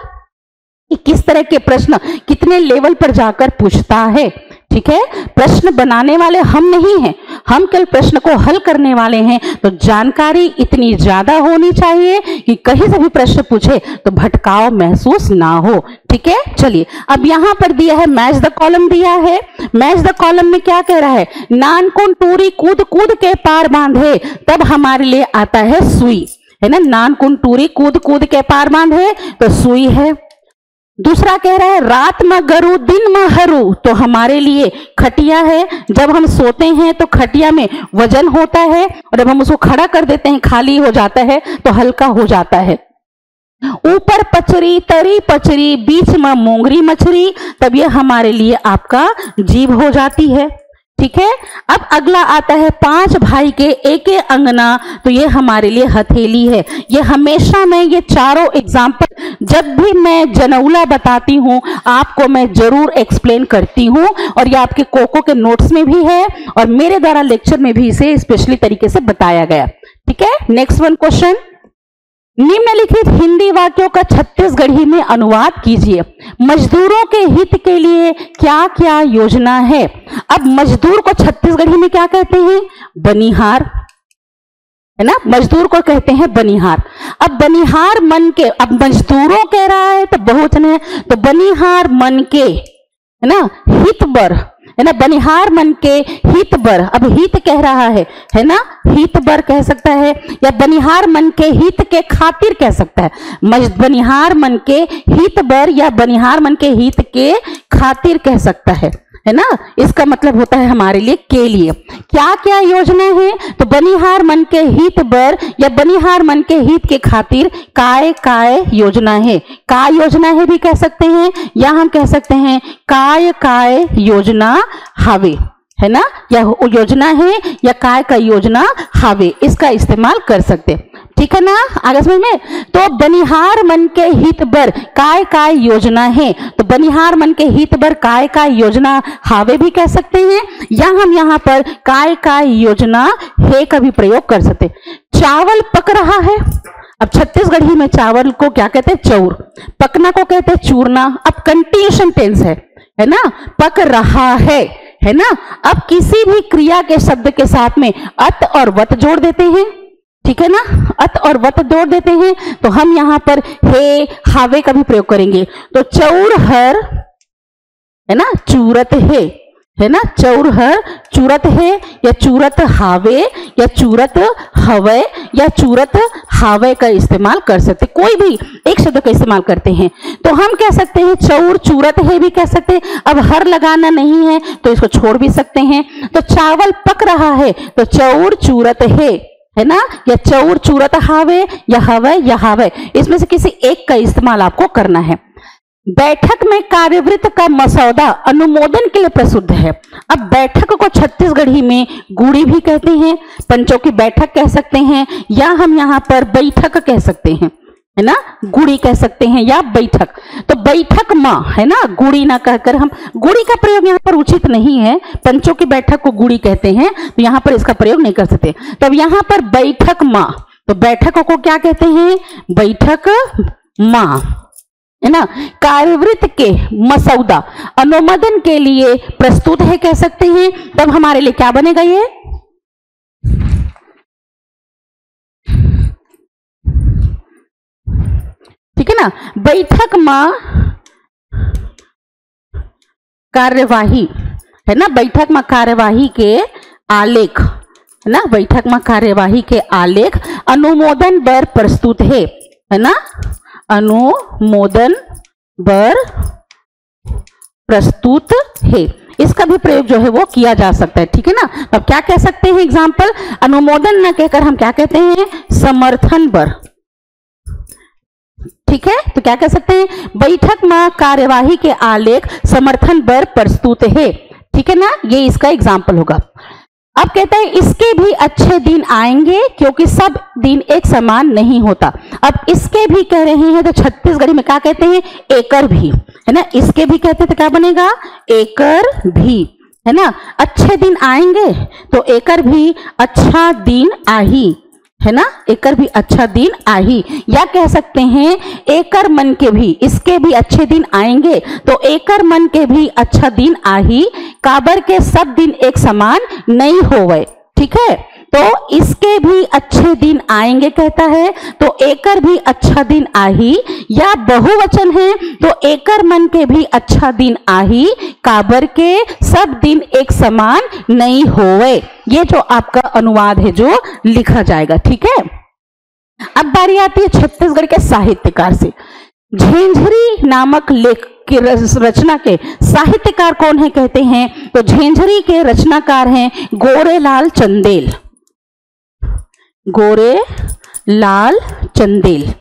किस तरह के प्रश्न, कितने लेवल पर जाकर पूछता है? ठीक है? प्रश्न बनाने वाले हम नहीं हैं। हम कल प्रश्न को हल करने वाले हैं। तो जानकारी इतनी ज़्यादा होनी चाहिए कि कहीं से भी प्रश्न पूछे तो भटकाव महसूस ना हो। ठीक है? चलिए, अब यहाँ पर दिया है मैच द कॉलम दिया है। मैच द कॉलम में क्या कह रहा है? नानकुन टूरी कूद कूद के पार बांधे, तब हमारे लिए आता है सुई। है ना? नानकुन टूरी कूद कूद के पार बांधे तो सुई है। दूसरा कह रहा है, रात में गरु, दिन में हरू। तो हमारे लिए खटिया है। जब हम सोते हैं तो खटिया में वज़न होता है और जब हम उसको खड़ा कर देते हैं, खाली हो जाता है तो हल्का हो जाता है। ऊपर पचरी, तरी पचरी, बीच में मोंगरी मछली तब ये हमारे लिए आपका जीव हो जाती है। ठीक है? अब अगला आता है पाँच भाई के एक अंगना। तो ये हमारे लिए हथेली है। ये हमेशा मैं ये चारों एग्ज़ाम्पल जब भी मैं जनौला बताती हूँ, आपको मैं ज़रूर एक्सप्लेन करती हूँ। और ये आपके कोको के नोट्स में भी है और मेरे द्वारा लेक्चर में भी इसे स्पेशली तरीके से बताया गया। ठीक है? नेक्स्ट वन क्वेश्चन निम्नलिखित हिंदी वाक्यों का छत्तीसगढ़ी में अनुवाद कीजिए। मजदूरों के हित के लिए क्या क्या योजना है? अब मजदूर को छत्तीसगढ़ी में क्या कहते हैं? बनिहार। है ना? मजदूर को कहते हैं बनिहार। अब बनिहार मन के, अब मजदूरों कह रहा है तो बहुवचन है तो बनिहार मन के, है ना? हित बर है ना? बनिहार मन के हित बर। अब हित कह रहा है है ना? हित बर कह सकता है, या बनिहार मन के हित के खातिर कह सकता है। बनिहार मन के हित बर या बनिहार मन के हित के खातिर कह सकता है। है ना? इसका मतलब होता है हमारे लिए के लिए। क्या क्या योजना है? तो बनिहार मन के हित बर या बनिहार मन के हित के खातिर काय काय योजना है? काय योजना है भी कह सकते हैं, या हम कह सकते हैं काय काय योजना हावे, है ना? या योजना है या काय का योजना हावे, इसका इस्तेमाल कर सकते ठीक है ना, आगे समझ में? तो बनिहार मन के हित बर काय काय योजना है? तो बनिहार मन के हित बर काय काय योजना हावे भी कह सकते हैं, या हम यहाँ पर काय काय योजना है का भी प्रयोग कर सकते चावल पक रहा है। अब छत्तीसगढ़ी में चावल को क्या कहते हैं? चौर। पकना को कहते हैं चूरना। अब कंटिन्यूशन टेंस है। है ना? पक रहा है। है ना? अब किसी भी क्रिया के शब्द के साथ में अत और वत जोड़ देते हैं। ठीक है ना? अत और वत जोड़ देते हैं तो हम यहाँ पर हे हावे का भी प्रयोग करेंगे। तो चौर हर, है ना? चूरत है है ना? चौरहर चूरत है, या चूरत हावे, या चूरत हवे, या चूरत हावे का इस्तेमाल कर सकते। कोई भी एक शब्द का इस्तेमाल करते हैं। तो हम कह सकते हैं चौर चूरत है भी कह सकते हैं। अब हर लगाना नहीं है तो इसको छोड़ भी सकते हैं। तो चावल पक रहा है तो चौर चूरत है। है ना? या चौर चूरत हावे, या हवे, या हावे। इसमें से किसी एक का इस्तेमाल आपको करना है। बैठक में कार्यवृत्त का मसौदा अनुमोदन के लिए प्रसिद्ध है। अब बैठक को छत्तीसगढ़ी में गुड़ी भी कहते हैं, पंचों की बैठक कह सकते हैं, या हम यहाँ पर बैठक कह सकते हैं। है ना? गुड़ी कह सकते हैं या बैठक। तो बैठक माँ, है ना? गुड़ी ना कहकर हम, गुड़ी का प्रयोग यहाँ पर उचित नहीं है। पंचों की बैठक को गुड़ी कहते हैं तो यहाँ पर इसका प्रयोग नहीं कर सकते। तब यहाँ पर बैठक माँ तो बैठक को क्या कहते हैं? बैठक माँ, है ना? कार्यवृत्त के मसौदा, अनुमोदन के लिए प्रस्तुत है कह सकते हैं। तब हमारे लिए क्या बनेगा ये ठीक है ना? बैठक में कार्यवाही, है ना? बैठक में कार्यवाही के आलेख, है ना? बैठक में कार्यवाही के आलेख अनुमोदन बर प्रस्तुत है है ना? अनुमोदन बर प्रस्तुत है। इसका भी प्रयोग जो है वो किया जा सकता है, ठीक है ना? अब क्या कह सकते हैं एग्ज़ाम्पल अनुमोदन न कहकर हम क्या कहते हैं? समर्थन बर। ठीक है? तो क्या कह सकते हैं? बैठक में कार्यवाही के आलेख समर्थन पर प्रस्तुत है। ठीक है ना? ये इसका एग्ज़ाम्पल होगा। अब कहता है, इसके भी अच्छे दिन आएँगे क्योंकि सब दिन एक समान नहीं होता। अब इसके भी कह रहे हैं तो छत्तीसगढ़ी में क्या कहते हैं? एकर भी। है ना? इसके भी कहते हैं तो क्या बनेगा? एकर भी। है ना? अच्छे दिन आएँगे तो एकर भी अच्छा दिन आही। है ना? एकर भी अच्छा दिन आही। या कह सकते हैं, एकर मन के भी, इसके भी अच्छे दिन आएँगे। तो एकर मन के भी अच्छा दिन आही। काबर के सब दिन एक समान नहीं होवे। ठीक है? तो इसके भी अच्छे दिन आएँगे, कहता है। तो एकर भी अच्छा दिन आही, या बहुवचन है तो एकर मन के भी अच्छा दिन आही, काबर के सब दिन एक समान नहीं होवे। ये जो आपका अनुवाद है, जो लिखा जाएगा, ठीक है? अब बारी आती है छत्तीसगढ़ के साहित्यकार से। झेंझरी नामक लेख की रचना के साहित्यकार कौन है, कहते हैं? तो झेंझरी के रचनाकार हैं गोरेलाल चंदेल। गोरे, लाल, चंदेल।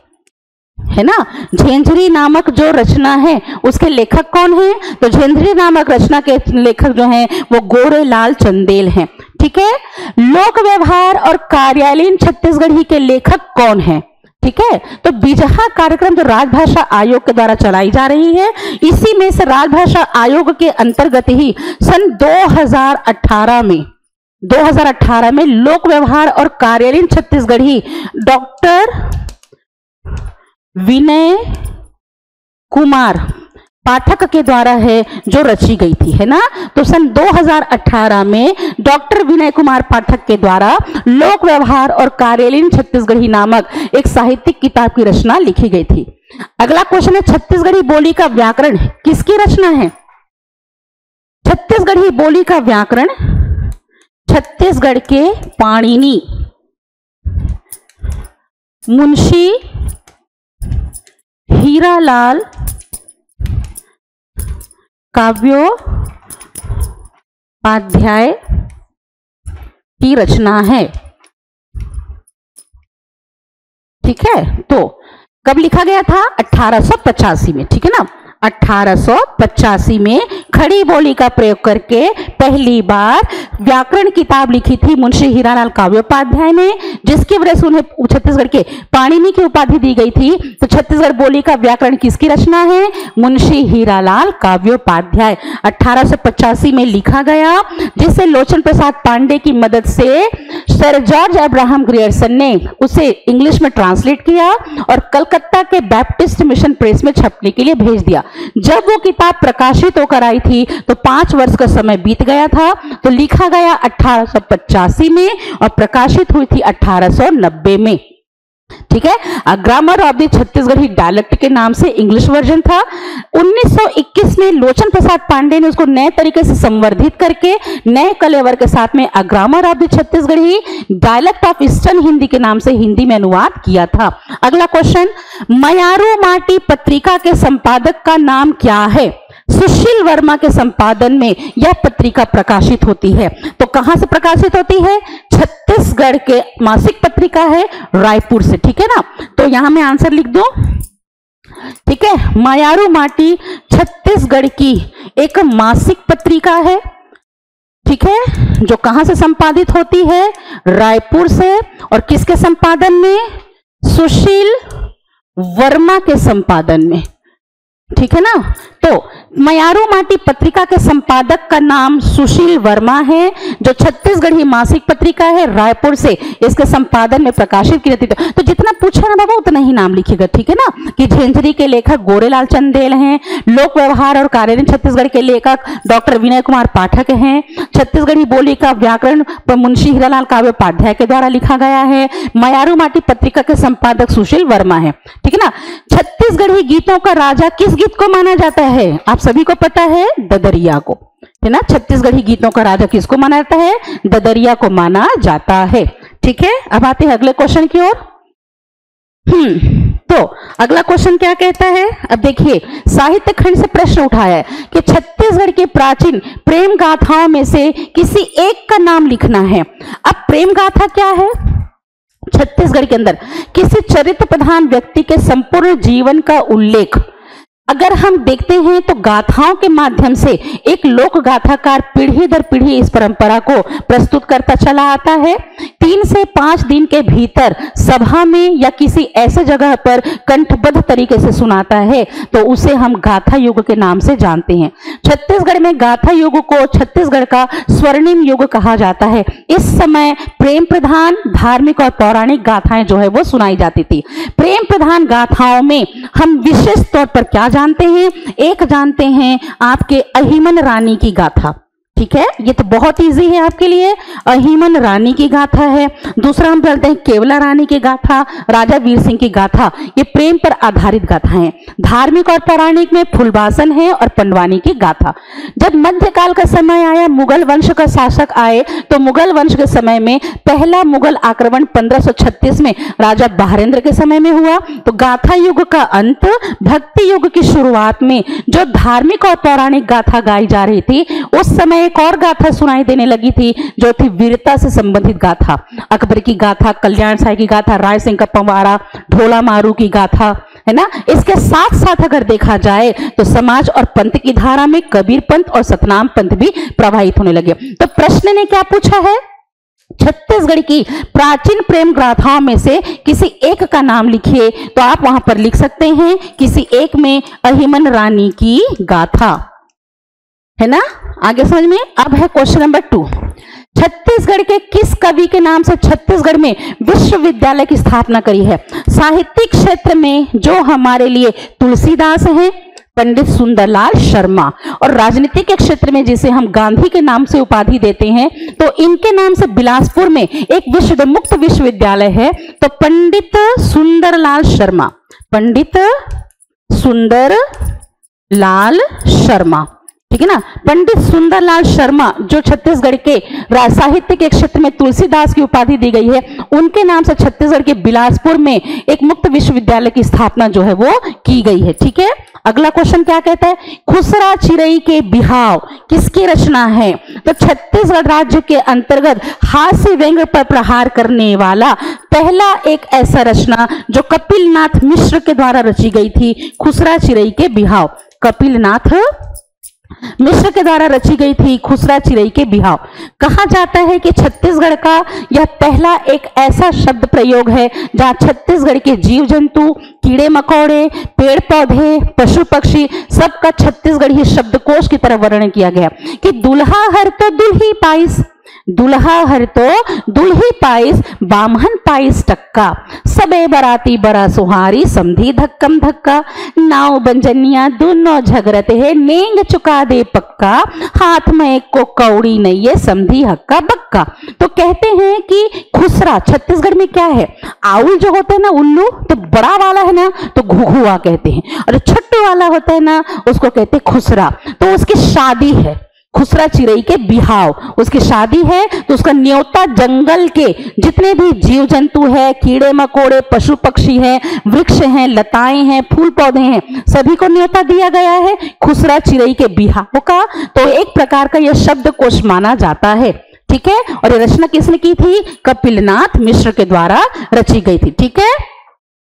है ना? झेंझरी नामक जो रचना है, उसके लेखक कौन है? तो झेंझरी नामक रचना के लेखक जो हैं, वो गोरे, लाल, चंदेल हैं। ठीक है? लोक व्यवहार और कार्यालयीन छत्तीसगढ़ी के लेखक कौन है? ठीक है? तो बीजहा कार्यक्रम जो राजभाषा आयोग के द्वारा चलाई जा रही है, इसी में से राजभाषा आयोग के अंतर्गत ही सन 2018 में 2018 में लोक व्यवहार और कार्यालयीन छत्तीसगढ़ी डॉक्टर विनय कुमार पाठक के द्वारा है, जो रची गई थी, है ना? तो सन 2018 में डॉक्टर विनय कुमार पाठक के द्वारा लोक व्यवहार और कार्यालयीन छत्तीसगढ़ी नामक एक साहित्यिक किताब की रचना लिखी गई थी। अगला क्वेश्चन है, छत्तीसगढ़ी बोली का व्याकरण किसकी रचना है? छत्तीसगढ़ी बोली का व्याकरण छत्तीसगढ़ के पाणिनी। मुंशी हीरालाल काव्योपाध्याय की रचना है। ठीक है? तो कब लिखा गया था? 1885 में, ठीक है ना? 1885 में खड़ी बोली का प्रयोग करके पहली बार व्याकरण किताब लिखी थी मुंशी हीरालाल काव्योपाध्याय ने, जिसकी वजह से उन्हें छत्तीसगढ़ के पाणिनि की उपाधि दी गई थी। तो छत्तीसगढ़ बोली का व्याकरण किसकी रचना है? मुंशी हीरालाल काव्योपाध्याय। अठारह में लिखा गया, जिसे लोचन प्रसाद पांडे की मदद से सर जॉर्ज अब्राहम ग्रियर्सन ने उसे इंग्लिश में ट्रांसलेट किया और कलकत्ता के बैप्टिस्ट मिशन प्रेस में छपने के लिए भेज दिया। जब वो किताब प्रकाशित होकर आई थी तो पाँच वर्ष का समय बीत गया था तो लिखा गया अठारह में और प्रकाशित हुई थी 1890 में। ठीक है? Grammar of the Chhattisgarhi dialect के नाम से इंग्लिश वर्जन था। 1921 में लोचन प्रसाद पांडे ने उसको नए तरीके से संवर्धित करके, नए कलेवर के साथ में grammar of the Chhattisgarhi dialect of eastern Hindi के नाम से हिंदी में अनुवाद किया था। अगला क्वेश्चन मयारू माटी पत्रिका के संपादक का नाम क्या है? सुशील वर्मा के संपादन में यह पत्रिका प्रकाशित होती है। तो कहाँ से प्रकाशित होती है? छत्तीसगढ़ के मासिक पत्रिका है, रायपुर से, ठीक है ना? तो यहाँ मैं आंसर लिख दू? ठीक है, मायारू माटी छत्तीसगढ़ की एक मासिक पत्रिका है, ठीक है? जो कहाँ से संपादित होती है? रायपुर से। और किसके संपादन में? सुशील वर्मा के संपादन में, ठीक है ना? तो मयारू माटी पत्रिका के संपादक का नाम सुशील वर्मा है, जो छत्तीसगढ़ी मासिक पत्रिका है, रायपुर से इसके संपादन में प्रकाशित की रहती तो जितना पूछा ना बाबा, उतना ही नाम लिखिएगा ठीक है ना? कि झेंझरी के लेखक गोरेलाल चंदेल हैं, लोक व्यवहार और कार्यालय छत्तीसगढ़ के लेखक डॉक्टर विनय कुमार पाठक हैं, छत्तीसगढ़ी बोली का व्याकरण मुंशी हीरालाल काव्य उपाध्याय के द्वारा लिखा गया है, मयारू माटी पत्रिका के संपादक सुशील वर्मा है, ठीक है ना? छत्तीसगढ़ी गीतों का राजा किस गीत को माना जाता है? आप सभी को पता है ददरिया को। है ना? छत्तीसगढ़ी गीतों का राजा किसको माना जाता है? ददरिया को माना जाता है। ठीक है? अब आते हैं अगले क्वेश्चन की ओर। हम्म तो अगला क्वेश्चन क्या कहता है? अब देखिए, साहित्य खंड से प्रश्न उठाया है कि छत्तीसगढ़ के प्राचीन प्रेम गाथाओं में से किसी एक का नाम लिखना है। अब प्रेम गाथा क्या है? छत्तीसगढ़ के अंदर किसी चरित्र प्रधान व्यक्ति के संपूर्ण जीवन का उल्लेख अगर हम देखते हैं तो गाथाओं के माध्यम से एक लोक गाथाकार पीढ़ी दर पीढ़ी इस परंपरा को प्रस्तुत करता चला आता है। तीन से पाँच दिन के भीतर सभा में या किसी ऐसे जगह पर कंठबद्ध तरीके से सुनाता है तो उसे हम गाथा युग के नाम से जानते हैं। छत्तीसगढ़ में गाथा युग को छत्तीसगढ़ का स्वर्णिम युग कहा जाता है। इस समय प्रेम प्रधान धार्मिक और पौराणिक गाथाएँ जो है वो सुनाई जाती थी। प्रेम प्रधान गाथाओं में हम विशेष तौर पर क्या जानते हैं एक जानते हैं आपके अहिमन रानी की गाथा। ठीक है? ये तो बहुत इजी है आपके लिए। अहिमन रानी की गाथा है। दूसरा हम पढ़ते हैं केवला रानी की गाथा, राजा वीर सिंह की गाथा। ये प्रेम पर आधारित गाथा है। धार्मिक और पौराणिक में फुलवासन है और पंडवानी की गाथा। जब मध्यकाल का समय आया, मुगल वंश का शासक आए तो मुगल वंश के समय में पहला मुगल आक्रमण 1536 में राजा बहरेंद्र के समय में हुआ। तो गाथा युग का अंत, भक्ति युग की शुरुआत में जो धार्मिक और पौराणिक गाथा गाई जा रही थी, उस समय एक और गाथा सुनाई देने लगी थी, जो थी वीरता से संबंधित गाथा। अकबर की गाथा, कल्याण साई की गाथा, राय सिंह का पंवारा ढोला मारू की गाथा, है ना? इसके साथ साथ अगर देखा जाए तो समाज और पंथ की धारा में कबीर पंथ और सतनाम पंथ भी प्रभावित होने लगे। तो प्रश्न ने क्या पूछा है? छत्तीसगढ़ की प्राचीन प्रेम गाथाओं में से किसी एक का नाम लिखिए तो आप वहाँ पर लिख सकते हैं, किसी एक में अहिमन रानी की गाथा। है ना? आगे समझ में? अब है क्वेश्चन नंबर टू छत्तीसगढ़ के किस कवि के नाम से छत्तीसगढ़ में विश्वविद्यालय की स्थापना करी है? साहित्यिक क्षेत्र में जो हमारे लिए तुलसीदास हैं, पंडित सुंदरलाल शर्मा। और राजनीति के क्षेत्र में जिसे हम गांधी के नाम से उपाधि देते हैं तो इनके नाम से बिलासपुर में एक विश्व मुक्त विश्वविद्यालय है तो पंडित सुंदरलाल शर्मा। पंडित सुंदर लाल शर्मा। ठीक है ना? पंडित सुंदरलाल शर्मा, जो छत्तीसगढ़ के साहित्य के क्षेत्र में तुलसीदास की उपाधि दी गई है, उनके नाम से छत्तीसगढ़ के बिलासपुर में एक मुक्त विश्वविद्यालय की स्थापना जो है वो की गई है। ठीक है? अगला क्वेश्चन क्या कहता है? खुसरा चिरई के बिहाव किसकी रचना है? तो छत्तीसगढ़ राज्य के अंतर्गत हास्य व्यंग पर प्रहार करने वाला पहला एक ऐसा रचना जो कपिलनाथ मिश्र के द्वारा रची गई थी, खुसरा चिरई के बिहाव। कपिलनाथ मिश्र के द्वारा रची गई थी खुसरा चिरई के बिहाव। कहा जाता है कि छत्तीसगढ़ का यह पहला एक ऐसा शब्द प्रयोग है, जहाँ छत्तीसगढ़ के जीव जंतु कीड़े मकोड़े पेड़ पौधे पशु पक्षी सबका छत्तीसगढ़ी शब्दकोश की तरह वर्णन किया गया। कि दुल्हा हर तो दुल्ही पाइस दुल्हा हर तो दुल्ही पाइस बामहन पाइस टक्का। सबे बराती बरा सुहारी, समधी धक्कम धक्का। नाव बंजनिया दोनों झगड़ते है, नेंग चुका दे पक्का। हाथ में को कौड़ी नहीं है, समधी हक्का बक्का। तो कहते हैं कि खुसरा छत्तीसगढ़ में क्या है? आउल जो होता है ना, उल्लू तो बड़ा वाला है ना तो घुघुआ कहते हैं। और छोटू वाला होता है ना, उसको कहते हैं खुसरा। तो उसकी शादी है। खुसरा चिरई के बिहाव। उसकी शादी है तो उसका न्योता जंगल के जितने भी जीव जंतु है, कीड़े मकोड़े, पशु पक्षी हैं, वृक्ष हैं, लताएँ हैं, फूल पौधे हैं, सभी को न्योता दिया गया है खुसरा चिरई के बिहाव का। तो एक प्रकार का यह शब्द कोश माना जाता है। ठीक है? और ये रचना किसने की थी? कपिलनाथ मिश्र के द्वारा रची गई थी। ठीक है?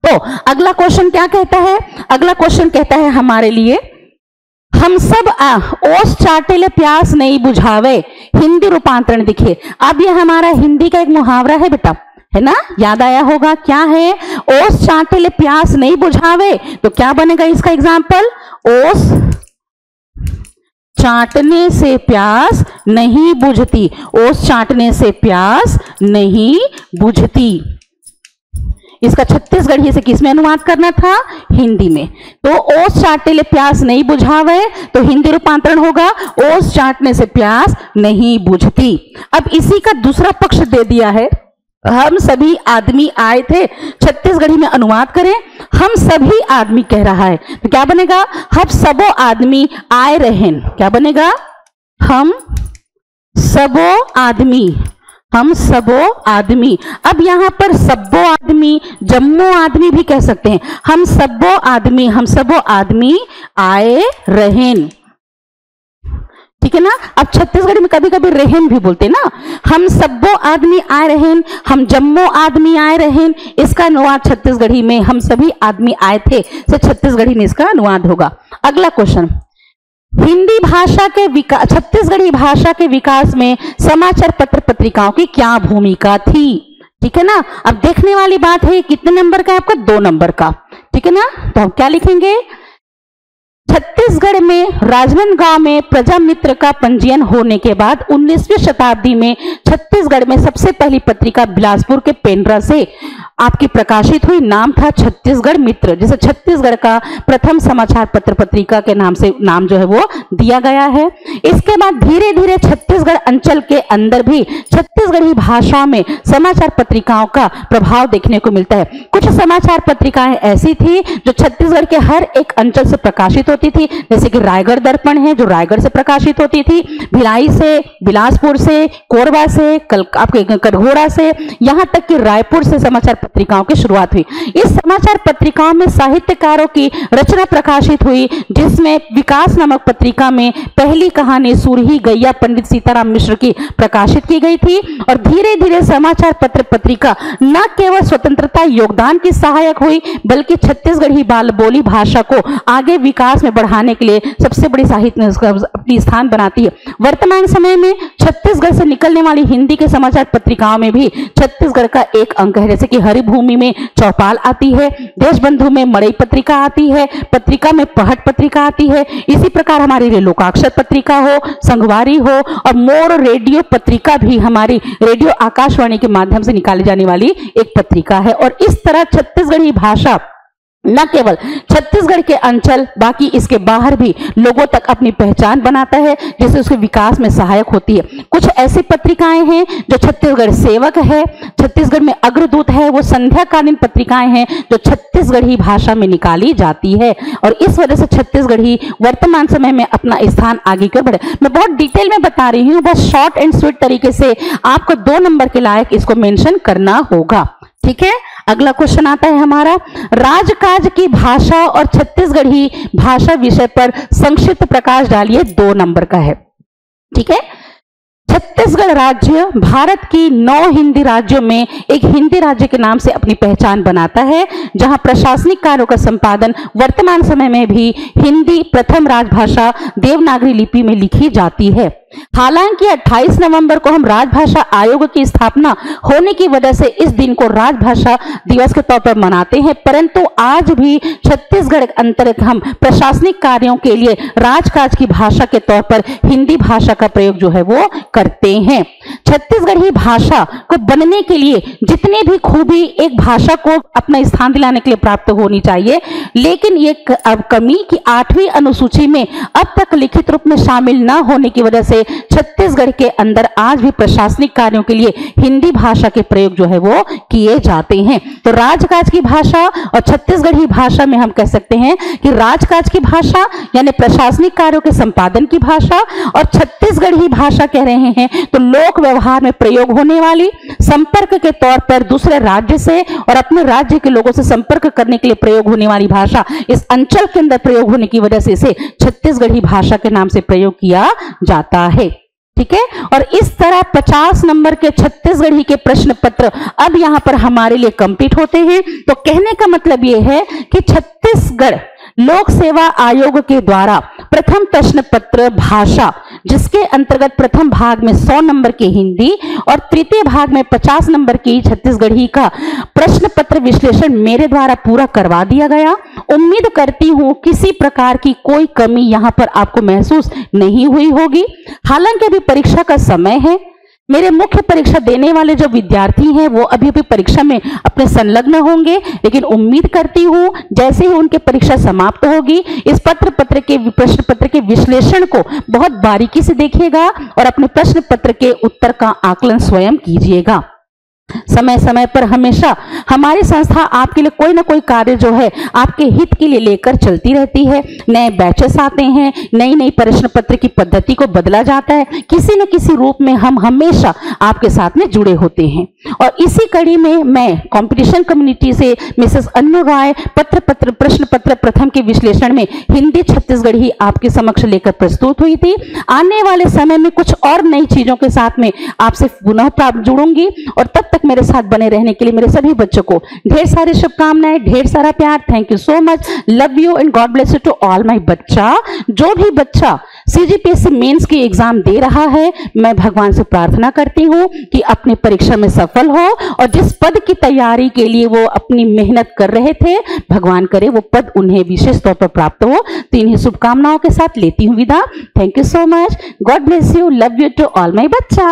तो अगला क्वेश्चन क्या कहता है? अगला क्वेश्चन कहता है हमारे लिए हम सब ओस चाटेले प्यास नहीं बुझावे। हिंदी रूपांतरण दिखे। अब ये हमारा हिंदी का एक मुहावरा है बेटा। है ना? याद आया होगा क्या है? ओस चाटेले प्यास नहीं बुझावे। तो क्या बनेगा इसका एग्ज़ाम्पल ओस चाटने से प्यास नहीं बुझती। ओस चाटने से प्यास नहीं बुझती। इसका छत्तीसगढ़ी से किसमें अनुवाद करना था? हिंदी में। तो ओस चाटने ले प्यास नहीं बुझावे तो हिंदी रूपांतरण होगा। ओस चाटने से प्यास नहीं बुझती। अब इसी का दूसरा पक्ष दे दिया है। हम सभी आदमी आए थे, छत्तीसगढ़ी में अनुवाद करें। हम सभी आदमी कह रहा है। तो क्या बनेगा? हम सबो आदमी आए रहें। क्या बनेगा? हम सबो आदमी हम सबो आदमी। अब यहाँ पर सबो आदमी, जम्मो आदमी भी कह सकते हैं। हम सबो आदमी, हम सबो आदमी आए रहें। ठीक है ना? अब छत्तीसगढ़ में कभी कभी रहेन भी बोलते हैं ना। हम सबो आदमी आए रहें, हम जम्मो आदमी आए रहें। इसका अनुवाद छत्तीसगढ़ी में हम सभी आदमी आए थे तो छत्तीसगढ़ी में इसका अनुवाद होगा। अगला क्वेश्चन हिंदी भाषा के विकास छत्तीसगढ़ी भाषा के विकास में समाचार पत्र पत्रिकाओं की क्या भूमिका थी? ठीक है ना? अब देखने वाली बात है कितने नंबर का है आपका? दो नंबर का। ठीक है ना? तो हम क्या लिखेंगे? छत्तीसगढ़ में राजनांदगांव में प्रजा मित्र का पंजीयन होने के बाद 19वीं शताब्दी में छत्तीसगढ़ में सबसे पहली पत्रिका बिलासपुर के पेंड्रा से आपकी प्रकाशित हुई। नाम था छत्तीसगढ़ मित्र, जिसे छत्तीसगढ़ का प्रथम समाचार पत्र पत्रिका के नाम से नाम जो है वो दिया गया है। इसके बाद धीरे धीरे छत्तीसगढ़ अंचल के अंदर भी, छत्तीसगढ़ी भाषा में समाचार पत्रिकाओं का प्रभाव देखने को मिलता है। कुछ समाचार पत्रिकाएँ ऐसी थी जो छत्तीसगढ़ के हर एक अंचल से प्रकाशित थी। जैसे कि रायगढ़ दर्पण है, जो रायगढ़ से प्रकाशित होती थी। भिलाई से, बिलासपुर से, कोरबा से, कल, आपके कटघोरा से, यहाँ तक कि रायपुर से समाचार पत्रिकाओं की शुरुआत हुई। इस समाचार पत्रिकाओं में साहित्यकारों की रचना प्रकाशित हुई, जिसमें विकास नामक पत्रिका में पहली कहानी सुरही गैया पंडित सीताराम मिश्र की प्रकाशित की गई थी और धीरे धीरे समाचार पत्र पत्रिका न केवल स्वतंत्रता योगदान की सहायक हुई, बल्कि छत्तीसगढ़ी बाल बोली भाषा को आगे विकास बढ़ाने के लिए सबसे बड़ी साहित्य अपनी स्थान बनाती है। वर्तमान समय में छत्तीसगढ़ से निकलने वाली हिंदी के समाचार पत्रिकाओं में भी छत्तीसगढ़ का एक अंक है। जैसे कि हरि भूमि में चौपाल आती है, देशबंधु में मड़ई पत्रिका आती है, पत्रिका में पहट पत्रिका आती है। इसी प्रकार हमारी लोकाक्षर पत्रिका हो, संगवारी हो और मोर रेडियो पत्रिका भी हमारी रेडियो आकाशवाणी के माध्यम से निकाली जाने वाली एक पत्रिका है। और इस तरह छत्तीसगढ़ी भाषा न केवल छत्तीसगढ़ के अंचल, बाकी इसके बाहर भी लोगों तक अपनी पहचान बनाता है, जिससे उसके विकास में सहायक होती है। कुछ ऐसी पत्रिकाएँ हैं जो छत्तीसगढ़ सेवक है, छत्तीसगढ़ में अग्रदूत है, वो संध्याकालीन पत्रिकाएँ हैं जो छत्तीसगढ़ी भाषा में निकाली जाती है। और इस वजह से छत्तीसगढ़ी वर्तमान समय में अपना स्थान आगे क्यों बढ़े। मैं बहुत डिटेल में बता रही हूँ, बहुत शॉर्ट एंड स्वीट तरीके से आपको दो नंबर के लायक इसको मेंशन करना होगा। ठीक है? अगला क्वेश्चन आता है हमारा। राजकाज की भाषा और छत्तीसगढ़ी भाषा विषय पर संक्षिप्त प्रकाश डालिए, दो नंबर का है। ठीक है? छत्तीसगढ़ राज्य भारत की नौ हिंदी राज्यों में एक हिंदी राज्य के नाम से अपनी पहचान बनाता है, जहाँ प्रशासनिक कार्यों का संपादन वर्तमान समय में भी हिंदी प्रथम राजभाषा देवनागरी लिपि में लिखी जाती है। हालाँकि 28 नवंबर को हम राजभाषा आयोग की स्थापना होने की वजह से इस दिन को राजभाषा दिवस के तौर पर मनाते हैं, परंतु आज भी छत्तीसगढ़ अंतर्गत हम प्रशासनिक कार्यों के लिए राजकाज की भाषा के तौर पर हिंदी भाषा का प्रयोग जो है वो करते हैं। छत्तीसगढ़ी भाषा को बनने के लिए जितनी भी खूबी एक भाषा को अपना स्थान दिलाने के लिए प्राप्त होनी चाहिए, लेकिन ये अब कमी की आठवीं अनुसूची में अब तक लिखित रूप में शामिल न होने की वजह से छत्तीसगढ़ के अंदर आज भी प्रशासनिक कार्यों के लिए हिंदी भाषा के प्रयोग जो है वो किए जाते हैं। तो राजकाज की भाषा और छत्तीसगढ़ी भाषा में हम कह सकते हैं कि राजकाज की भाषा, यानी प्रशासनिक कार्यों के संपादन की भाषा और छत्तीसगढ़ी भाषा कह रहे हैं तो लोक व्यवहार में प्रयोग होने वाली, संपर्क के तौर पर दूसरे राज्य से और अपने राज्य के लोगों से संपर्क करने के लिए प्रयोग होने वाली भाषा, इस अंचल के अंदर प्रयोग होने की वजह से इसे छत्तीसगढ़ी भाषा के नाम से प्रयोग किया जाता है। ठीक है? और इस तरह 50 नंबर के छत्तीसगढ़ी के प्रश्न पत्र अब यहाँ पर हमारे लिए कंप्लीट होते हैं। तो कहने का मतलब यह है कि छत्तीसगढ़ लोक सेवा आयोग के द्वारा प्रथम प्रश्न पत्र भाषा जिसके अंतर्गत प्रथम भाग में 100 नंबर की हिंदी और तृतीय भाग में 50 नंबर की छत्तीसगढ़ी का प्रश्न पत्र विश्लेषण मेरे द्वारा पूरा करवा दिया गया। उम्मीद करती हूँ किसी प्रकार की कोई कमी यहाँ पर आपको महसूस नहीं हुई होगी। हालाँकि अभी परीक्षा का समय है मेरे मुख्य परीक्षा देने वाले जो विद्यार्थी हैं, वो अभी अभी परीक्षा में अपने संलग्न होंगे, लेकिन उम्मीद करती हूँ, जैसे ही उनके परीक्षा समाप्त होगी, इस पत्र पत्र के प्रश्न पत्र के विश्लेषण को बहुत बारीकी से देखिएगा और अपने प्रश्न पत्र के उत्तर का आकलन स्वयं कीजिएगा। समय समय पर हमेशा हमारी संस्था आपके लिए कोई ना कोई कार्य जो है, आपके हित के लिए लेकर चलती रहती है। नए बैचेस आते हैं नई नई प्रश्न पत्र की पद्धति को बदला जाता है। किसी न किसी रूप में हम हमेशा आपके साथ में जुड़े होते हैं। और इसी कड़ी में मैं कंपटीशन कम्युनिटी से मिसेस अनु राय पत्र पत्र, प्रश्न पत्र प्रथम के विश्लेषण में हिंदी छत्तीसगढ़ ही आपके समक्ष लेकर प्रस्तुत हुई थी। आने वाले समय में कुछ और नई चीज़ों के साथ में आपसे पुनः जुड़ूँगी और तब तक मेरे साथ बने रहने के लिए मेरे सभी बच्चों को ढेर सारी शुभकामनाएँ, ढेर सारा प्यार। Thank you so much love you and God bless you to all my बच्चा। जो भी बच्चा सीजीपीएससी मेंस की एग्ज़ाम दे रहा है, मैं भगवान से प्रार्थना करती हूँ कि अपने परीक्षा में सफल हो और जिस पद की तैयारी के लिए वो अपनी मेहनत कर रहे थे, भगवान करे वो पद उन्हें विशेष तौर पर प्राप्त हो। तो इन्हें शुभकामनाओं के साथ लेती हूँ विदा। Thank you so much God bless you love you to all my बच्चा।